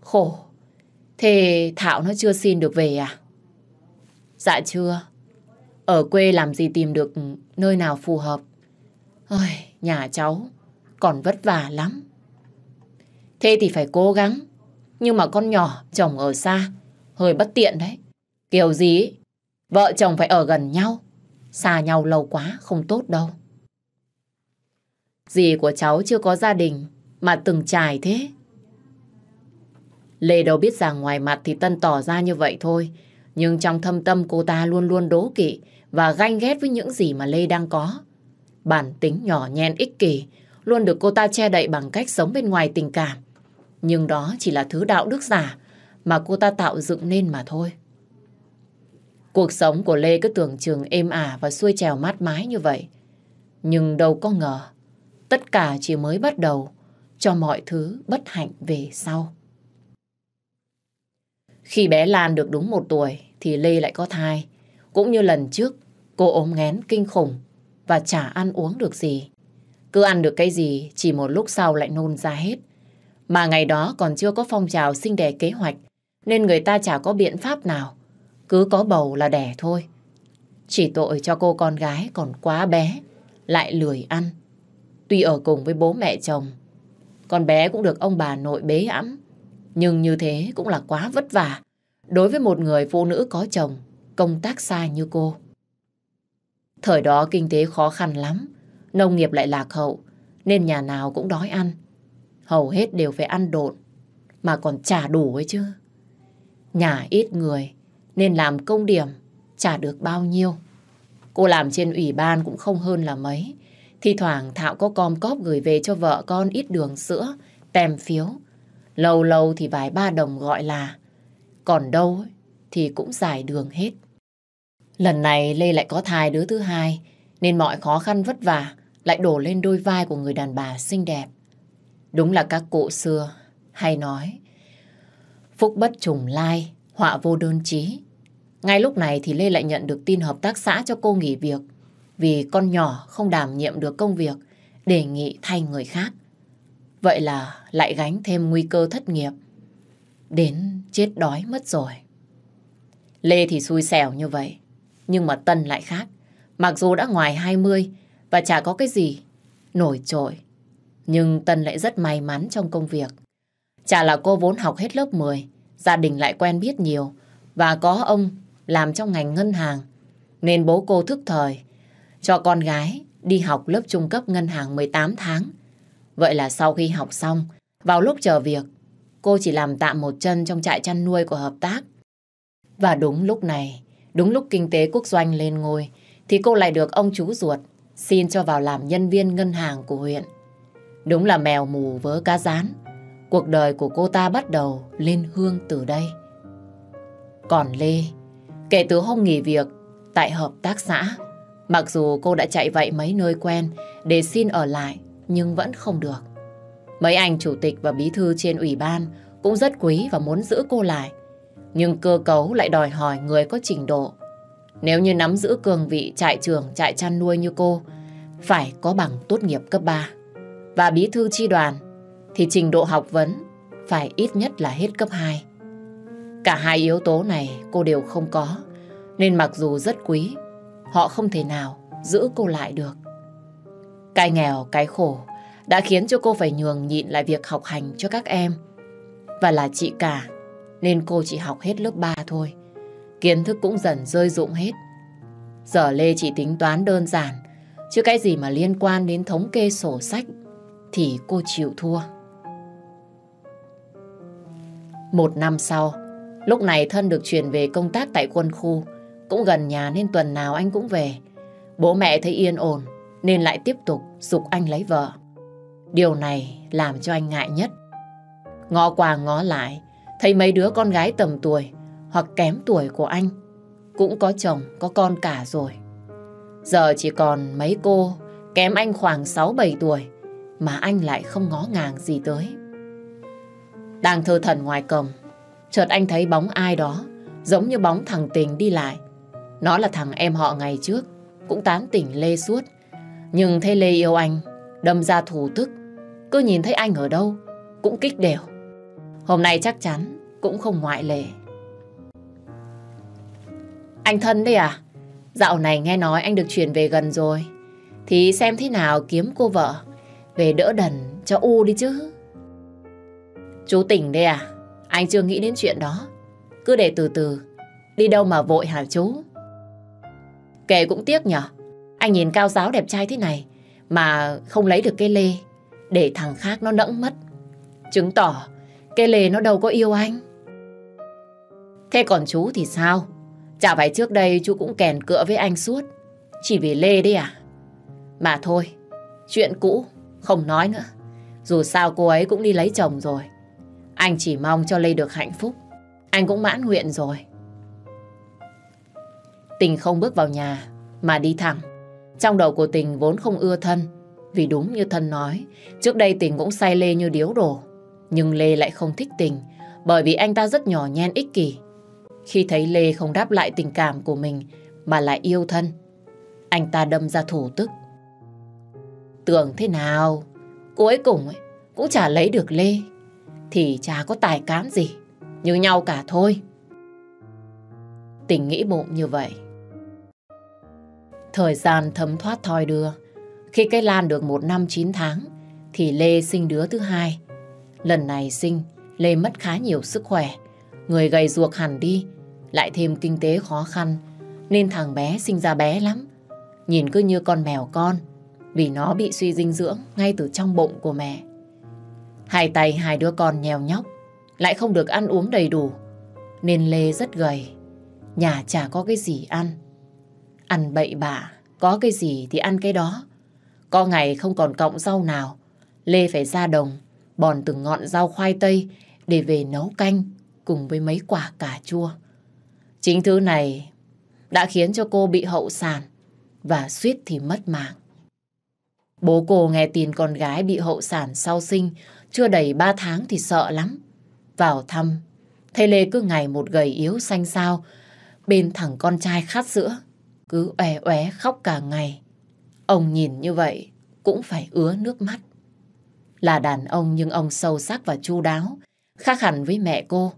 Khổ. Thế Thảo nó chưa xin được về à? Dạ chưa. Ở quê làm gì tìm được nơi nào phù hợp. Ôi, nhà cháu còn vất vả lắm. Thế thì phải cố gắng. Nhưng mà con nhỏ, chồng ở xa, hơi bất tiện đấy. Kiểu gì vợ chồng phải ở gần nhau. Xa nhau lâu quá không tốt đâu. Dì của cháu chưa có gia đình mà từng trải thế. Lê đâu biết rằng ngoài mặt thì Tân tỏ ra như vậy thôi. Nhưng trong thâm tâm cô ta luôn luôn đố kỵ và ganh ghét với những gì mà Lê đang có. Bản tính nhỏ nhen ích kỷ luôn được cô ta che đậy bằng cách sống bên ngoài tình cảm. Nhưng đó chỉ là thứ đạo đức giả mà cô ta tạo dựng nên mà thôi. Cuộc sống của Lê cứ tưởng trường êm ả và xuôi trèo mát mái như vậy. Nhưng đâu có ngờ, tất cả chỉ mới bắt đầu cho mọi thứ bất hạnh về sau. Khi bé Lan được đúng một tuổi thì Lê lại có thai. Cũng như lần trước, cô ốm nghén kinh khủng và chả ăn uống được gì. Cứ ăn được cái gì chỉ một lúc sau lại nôn ra hết. Mà ngày đó còn chưa có phong trào sinh đẻ kế hoạch nên người ta chả có biện pháp nào. Cứ có bầu là đẻ thôi. Chỉ tội cho cô con gái còn quá bé lại lười ăn. Tuy ở cùng với bố mẹ chồng con bé cũng được ông bà nội bế ẵm nhưng như thế cũng là quá vất vả đối với một người phụ nữ có chồng công tác xa như cô. Thời đó kinh tế khó khăn lắm, nông nghiệp lại lạc hậu, nên nhà nào cũng đói ăn. Hầu hết đều phải ăn độn, mà còn trả đủ ấy chứ. Nhà ít người, nên làm công điểm, trả được bao nhiêu. Cô làm trên ủy ban cũng không hơn là mấy. Thì thoảng Thạo có com cóp gửi về cho vợ con ít đường sữa, tem phiếu. Lâu lâu thì vài ba đồng gọi là. Còn đâu thì cũng dài đường hết. Lần này Lê lại có thai đứa thứ hai, nên mọi khó khăn vất vả lại đổ lên đôi vai của người đàn bà xinh đẹp. Đúng là các cụ xưa hay nói, phúc bất trùng lai, họa vô đơn chí. Ngay lúc này thì Lê lại nhận được tin hợp tác xã cho cô nghỉ việc vì con nhỏ không đảm nhiệm được công việc, đề nghị thay người khác. Vậy là lại gánh thêm nguy cơ thất nghiệp. Đến chết đói mất rồi. Lê thì xui xẻo như vậy. Nhưng mà Tân lại khác. Mặc dù đã ngoài 20 và chả có cái gì nổi trội. Nhưng Tân lại rất may mắn trong công việc. Chả là cô vốn học hết lớp 10, gia đình lại quen biết nhiều và có ông làm trong ngành ngân hàng. Nên bố cô thức thời, cho con gái đi học lớp trung cấp ngân hàng 18 tháng. Vậy là sau khi học xong, vào lúc chờ việc, cô chỉ làm tạm một chân trong trại chăn nuôi của hợp tác. Và đúng lúc này, đúng lúc kinh tế quốc doanh lên ngôi, thì cô lại được ông chú ruột xin cho vào làm nhân viên ngân hàng của huyện. Đúng là mèo mù vớ cá rán. Cuộc đời của cô ta bắt đầu lên hương từ đây. Còn Lê, kể từ hôm nghỉ việc tại hợp tác xã, mặc dù cô đã chạy vậy mấy nơi quen để xin ở lại, nhưng vẫn không được. Mấy anh chủ tịch và bí thư trên ủy ban cũng rất quý và muốn giữ cô lại. Nhưng cơ cấu lại đòi hỏi người có trình độ. Nếu như nắm giữ cường vị trại trường, trại chăn nuôi như cô, phải có bằng tốt nghiệp cấp 3. Và bí thư chi đoàn thì trình độ học vấn phải ít nhất là hết cấp 2. Cả hai yếu tố này cô đều không có, nên mặc dù rất quý, họ không thể nào giữ cô lại được. Cái nghèo, cái khổ đã khiến cho cô phải nhường nhịn lại việc học hành cho các em. Và là chị cả, nên cô chỉ học hết lớp 3 thôi. Kiến thức cũng dần rơi rụng hết. Giờ Lê chỉ tính toán đơn giản, chứ cái gì mà liên quan đến thống kê sổ sách thì cô chịu thua. Một năm sau, lúc này thân được chuyển về công tác tại quân khu, cũng gần nhà nên tuần nào anh cũng về. Bố mẹ thấy yên ổn nên lại tiếp tục dục anh lấy vợ. Điều này làm cho anh ngại nhất. Ngó qua ngó lại, thấy mấy đứa con gái tầm tuổi hoặc kém tuổi của anh cũng có chồng, có con cả rồi. Giờ chỉ còn mấy cô kém anh khoảng 6-7 tuổi mà anh lại không ngó ngàng gì tới. Đang thơ thần ngoài cổng, chợt anh thấy bóng ai đó giống như bóng thằng Tình đi lại. Nó là thằng em họ ngày trước, cũng tán tỉnh Lê suốt. Nhưng thấy Lê yêu anh, đâm ra thủ tức. Cứ nhìn thấy anh ở đâu, cũng kích đều. Hôm nay chắc chắn cũng không ngoại lệ. Anh thân đấy à? Dạo này nghe nói anh được chuyển về gần rồi. Thì xem thế nào kiếm cô vợ. Về đỡ đần cho U đi chứ. Chú tỉnh đây à? Anh chưa nghĩ đến chuyện đó. Cứ để từ từ. Đi đâu mà vội hả chú? Kể cũng tiếc nhở. Anh nhìn cao giáo đẹp trai thế này mà không lấy được cái lê để thằng khác nó nẫng mất. Chứng tỏ cái lê nó đâu có yêu anh. Thế còn chú thì sao? Chả phải trước đây chú cũng kèn cựa với anh suốt. Chỉ vì Lê đấy à? Mà thôi, chuyện cũ, không nói nữa. Dù sao cô ấy cũng đi lấy chồng rồi. Anh chỉ mong cho Lê được hạnh phúc. Anh cũng mãn nguyện rồi. Tình không bước vào nhà, mà đi thẳng. Trong đầu của Tình vốn không ưa thân. Vì đúng như thân nói, trước đây Tình cũng say Lê như điếu đổ. Nhưng Lê lại không thích Tình, bởi vì anh ta rất nhỏ nhen ích kỷ. Khi thấy Lê không đáp lại tình cảm của mình mà lại yêu thân, anh ta đâm ra thủ tức. Tưởng thế nào, cuối cùng ấy, cũng chả lấy được Lê, thì chả có tài cán gì, như nhau cả thôi. Tình nghĩ bụng như vậy. Thời gian thấm thoát thoi đưa, khi cái Lan được một năm chín tháng, thì Lê sinh đứa thứ hai. Lần này sinh, Lê mất khá nhiều sức khỏe, người gầy ruột hẳn đi, lại thêm kinh tế khó khăn, nên thằng bé sinh ra bé lắm. Nhìn cứ như con mèo con, vì nó bị suy dinh dưỡng ngay từ trong bụng của mẹ. Hai tay hai đứa con nhèo nhóc, lại không được ăn uống đầy đủ, nên Lê rất gầy. Nhà chả có cái gì ăn. Ăn bậy bạ, có cái gì thì ăn cái đó. Có ngày không còn cọng rau nào, Lê phải ra đồng, bòn từng ngọn rau khoai tây để về nấu canh cùng với mấy quả cà chua. Chính thứ này đã khiến cho cô bị hậu sản và suýt thì mất mạng. Bố cô nghe tin con gái bị hậu sản sau sinh chưa đầy 3 tháng thì sợ lắm. Vào thăm, thầy Lê cứ ngày một gầy yếu xanh xao bên thằng con trai khát sữa, cứ oè oé khóc cả ngày. Ông nhìn như vậy cũng phải ứa nước mắt. Là đàn ông nhưng ông sâu sắc và chu đáo, khác hẳn với mẹ cô.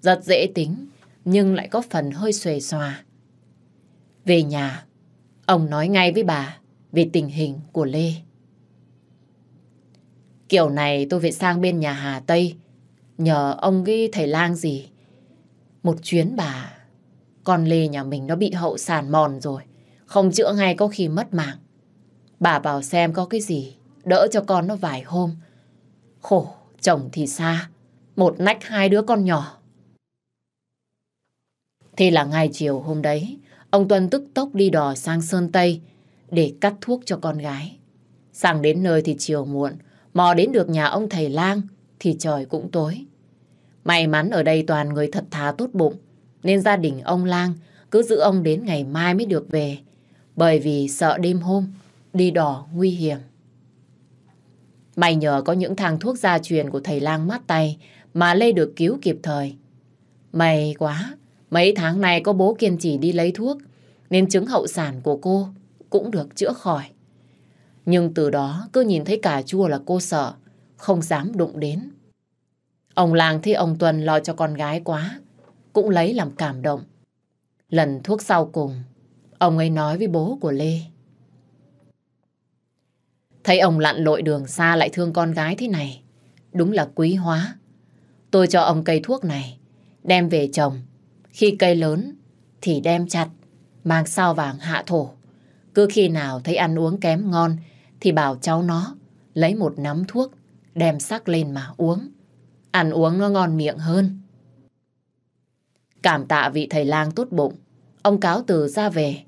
Rất dễ tính, nhưng lại có phần hơi xuề xòa. Về nhà, ông nói ngay với bà về tình hình của Lê. Kiểu này tôi phải sang bên nhà Hà Tây, nhờ ông ghi thầy lang gì. Một chuyến bà, con Lê nhà mình nó bị hậu sản mòn rồi, không chữa ngay có khi mất mạng. Bà bảo xem có cái gì, đỡ cho con nó vài hôm. Khổ, chồng thì xa, một nách hai đứa con nhỏ. Thế là ngay chiều hôm đấy, ông Tuân tức tốc đi đò sang Sơn Tây để cắt thuốc cho con gái. Sang đến nơi thì chiều muộn, mò đến được nhà ông thầy lang thì trời cũng tối. May mắn ở đây toàn người thật thà tốt bụng, nên gia đình ông lang cứ giữ ông đến ngày mai mới được về, bởi vì sợ đêm hôm đi đò nguy hiểm. May nhờ có những thang thuốc gia truyền của thầy lang mát tay mà Lê được cứu kịp thời. May quá, mấy tháng này có bố kiên trì đi lấy thuốc, nên chứng hậu sản của cô cũng được chữa khỏi. Nhưng từ đó cứ nhìn thấy cà chua là cô sợ, không dám đụng đến. Ông Lang thấy ông Tuần lo cho con gái quá, cũng lấy làm cảm động. Lần thuốc sau cùng, ông ấy nói với bố của Lê. Thấy ông lặn lội đường xa lại thương con gái thế này, đúng là quý hóa. Tôi cho ông cây thuốc này, đem về trồng. Khi cây lớn thì đem chặt, mang sao vàng hạ thổ. Cứ khi nào thấy ăn uống kém ngon thì bảo cháu nó lấy một nắm thuốc, đem sắc lên mà uống. Ăn uống nó ngon miệng hơn. Cảm tạ vị thầy lang tốt bụng, ông cáo từ ra về.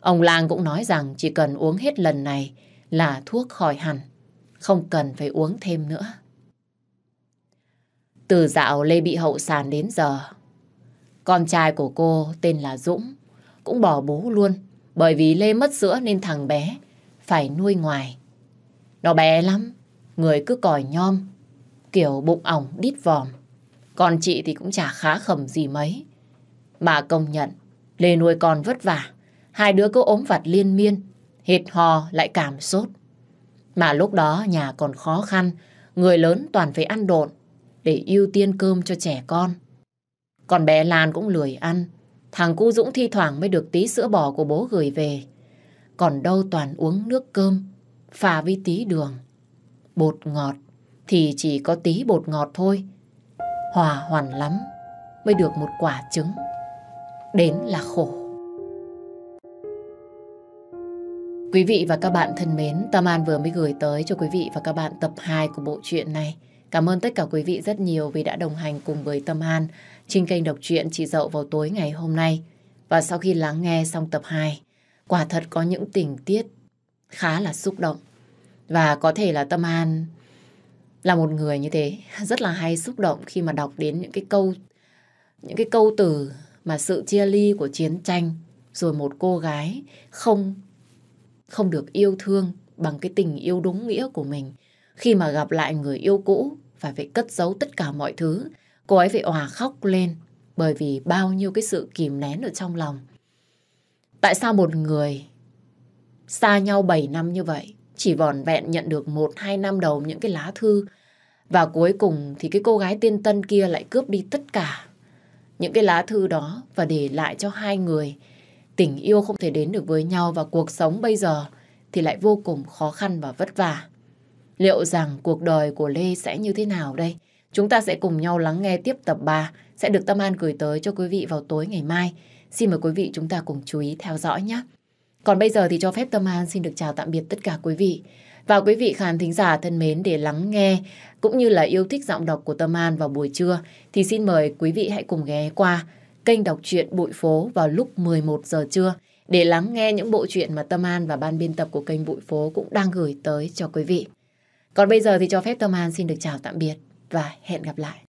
Ông lang cũng nói rằng chỉ cần uống hết lần này là thuốc khỏi hẳn, không cần phải uống thêm nữa. Từ dạo Lê bị hậu sản đến giờ, con trai của cô tên là Dũng cũng bỏ bố luôn bởi vì Lê mất sữa nên thằng bé phải nuôi ngoài. Nó bé lắm, người cứ còi nhom, kiểu bụng ỏng đít vòm. Còn chị thì cũng chả khá khẩm gì mấy. Mà công nhận, Lê nuôi con vất vả, hai đứa cứ ốm vặt liên miên, hệt hò lại cảm sốt. Mà lúc đó nhà còn khó khăn, người lớn toàn phải ăn độn để ưu tiên cơm cho trẻ con. Còn bé Lan cũng lười ăn, thằng cu Dũng thi thoảng mới được tí sữa bò của bố gửi về. Còn đâu toàn uống nước cơm, pha với tí đường. Bột ngọt thì chỉ có tí bột ngọt thôi. Hòa hoàn lắm mới được một quả trứng. Đến là khổ. Quý vị và các bạn thân mến, Tâm An vừa mới gửi tới cho quý vị và các bạn tập 2 của bộ truyện này. Cảm ơn tất cả quý vị rất nhiều vì đã đồng hành cùng với Tâm An trên kênh đọc truyện Chị Dậu vào tối ngày hôm nay. Và sau khi lắng nghe xong tập 2, quả thật có những tình tiết khá là xúc động. Và có thể là Tâm An là một người như thế, rất là hay xúc động khi mà đọc đến những cái câu những cái câu từ mà sự chia ly của chiến tranh rồi một cô gái không không được yêu thương bằng cái tình yêu đúng nghĩa của mình. Khi mà gặp lại người yêu cũ, phải phải cất giấu tất cả mọi thứ. Cô ấy phải òa khóc lên bởi vì bao nhiêu cái sự kìm nén ở trong lòng. Tại sao một người xa nhau 7 năm như vậy chỉ vòn vẹn nhận được 1-2 năm đầu những cái lá thư và cuối cùng thì cái cô gái tiên tân kia lại cướp đi tất cả những cái lá thư đó và để lại cho hai người tình yêu không thể đến được với nhau và cuộc sống bây giờ thì lại vô cùng khó khăn và vất vả. Liệu rằng cuộc đời của Lê sẽ như thế nào đây? Chúng ta sẽ cùng nhau lắng nghe tiếp tập 3 sẽ được Tâm An gửi tới cho quý vị vào tối ngày mai. Xin mời quý vị chúng ta cùng chú ý theo dõi nhé. Còn bây giờ thì cho phép Tâm An xin được chào tạm biệt tất cả quý vị. Và quý vị khán thính giả thân mến, để lắng nghe cũng như là yêu thích giọng đọc của Tâm An vào buổi trưa, thì xin mời quý vị hãy cùng ghé qua kênh đọc truyện Bụi Phố vào lúc 11 giờ trưa để lắng nghe những bộ truyện mà Tâm An và ban biên tập của kênh Bụi Phố cũng đang gửi tới cho quý vị. Còn bây giờ thì cho phép Tâm An xin được chào tạm biệt và hẹn gặp lại.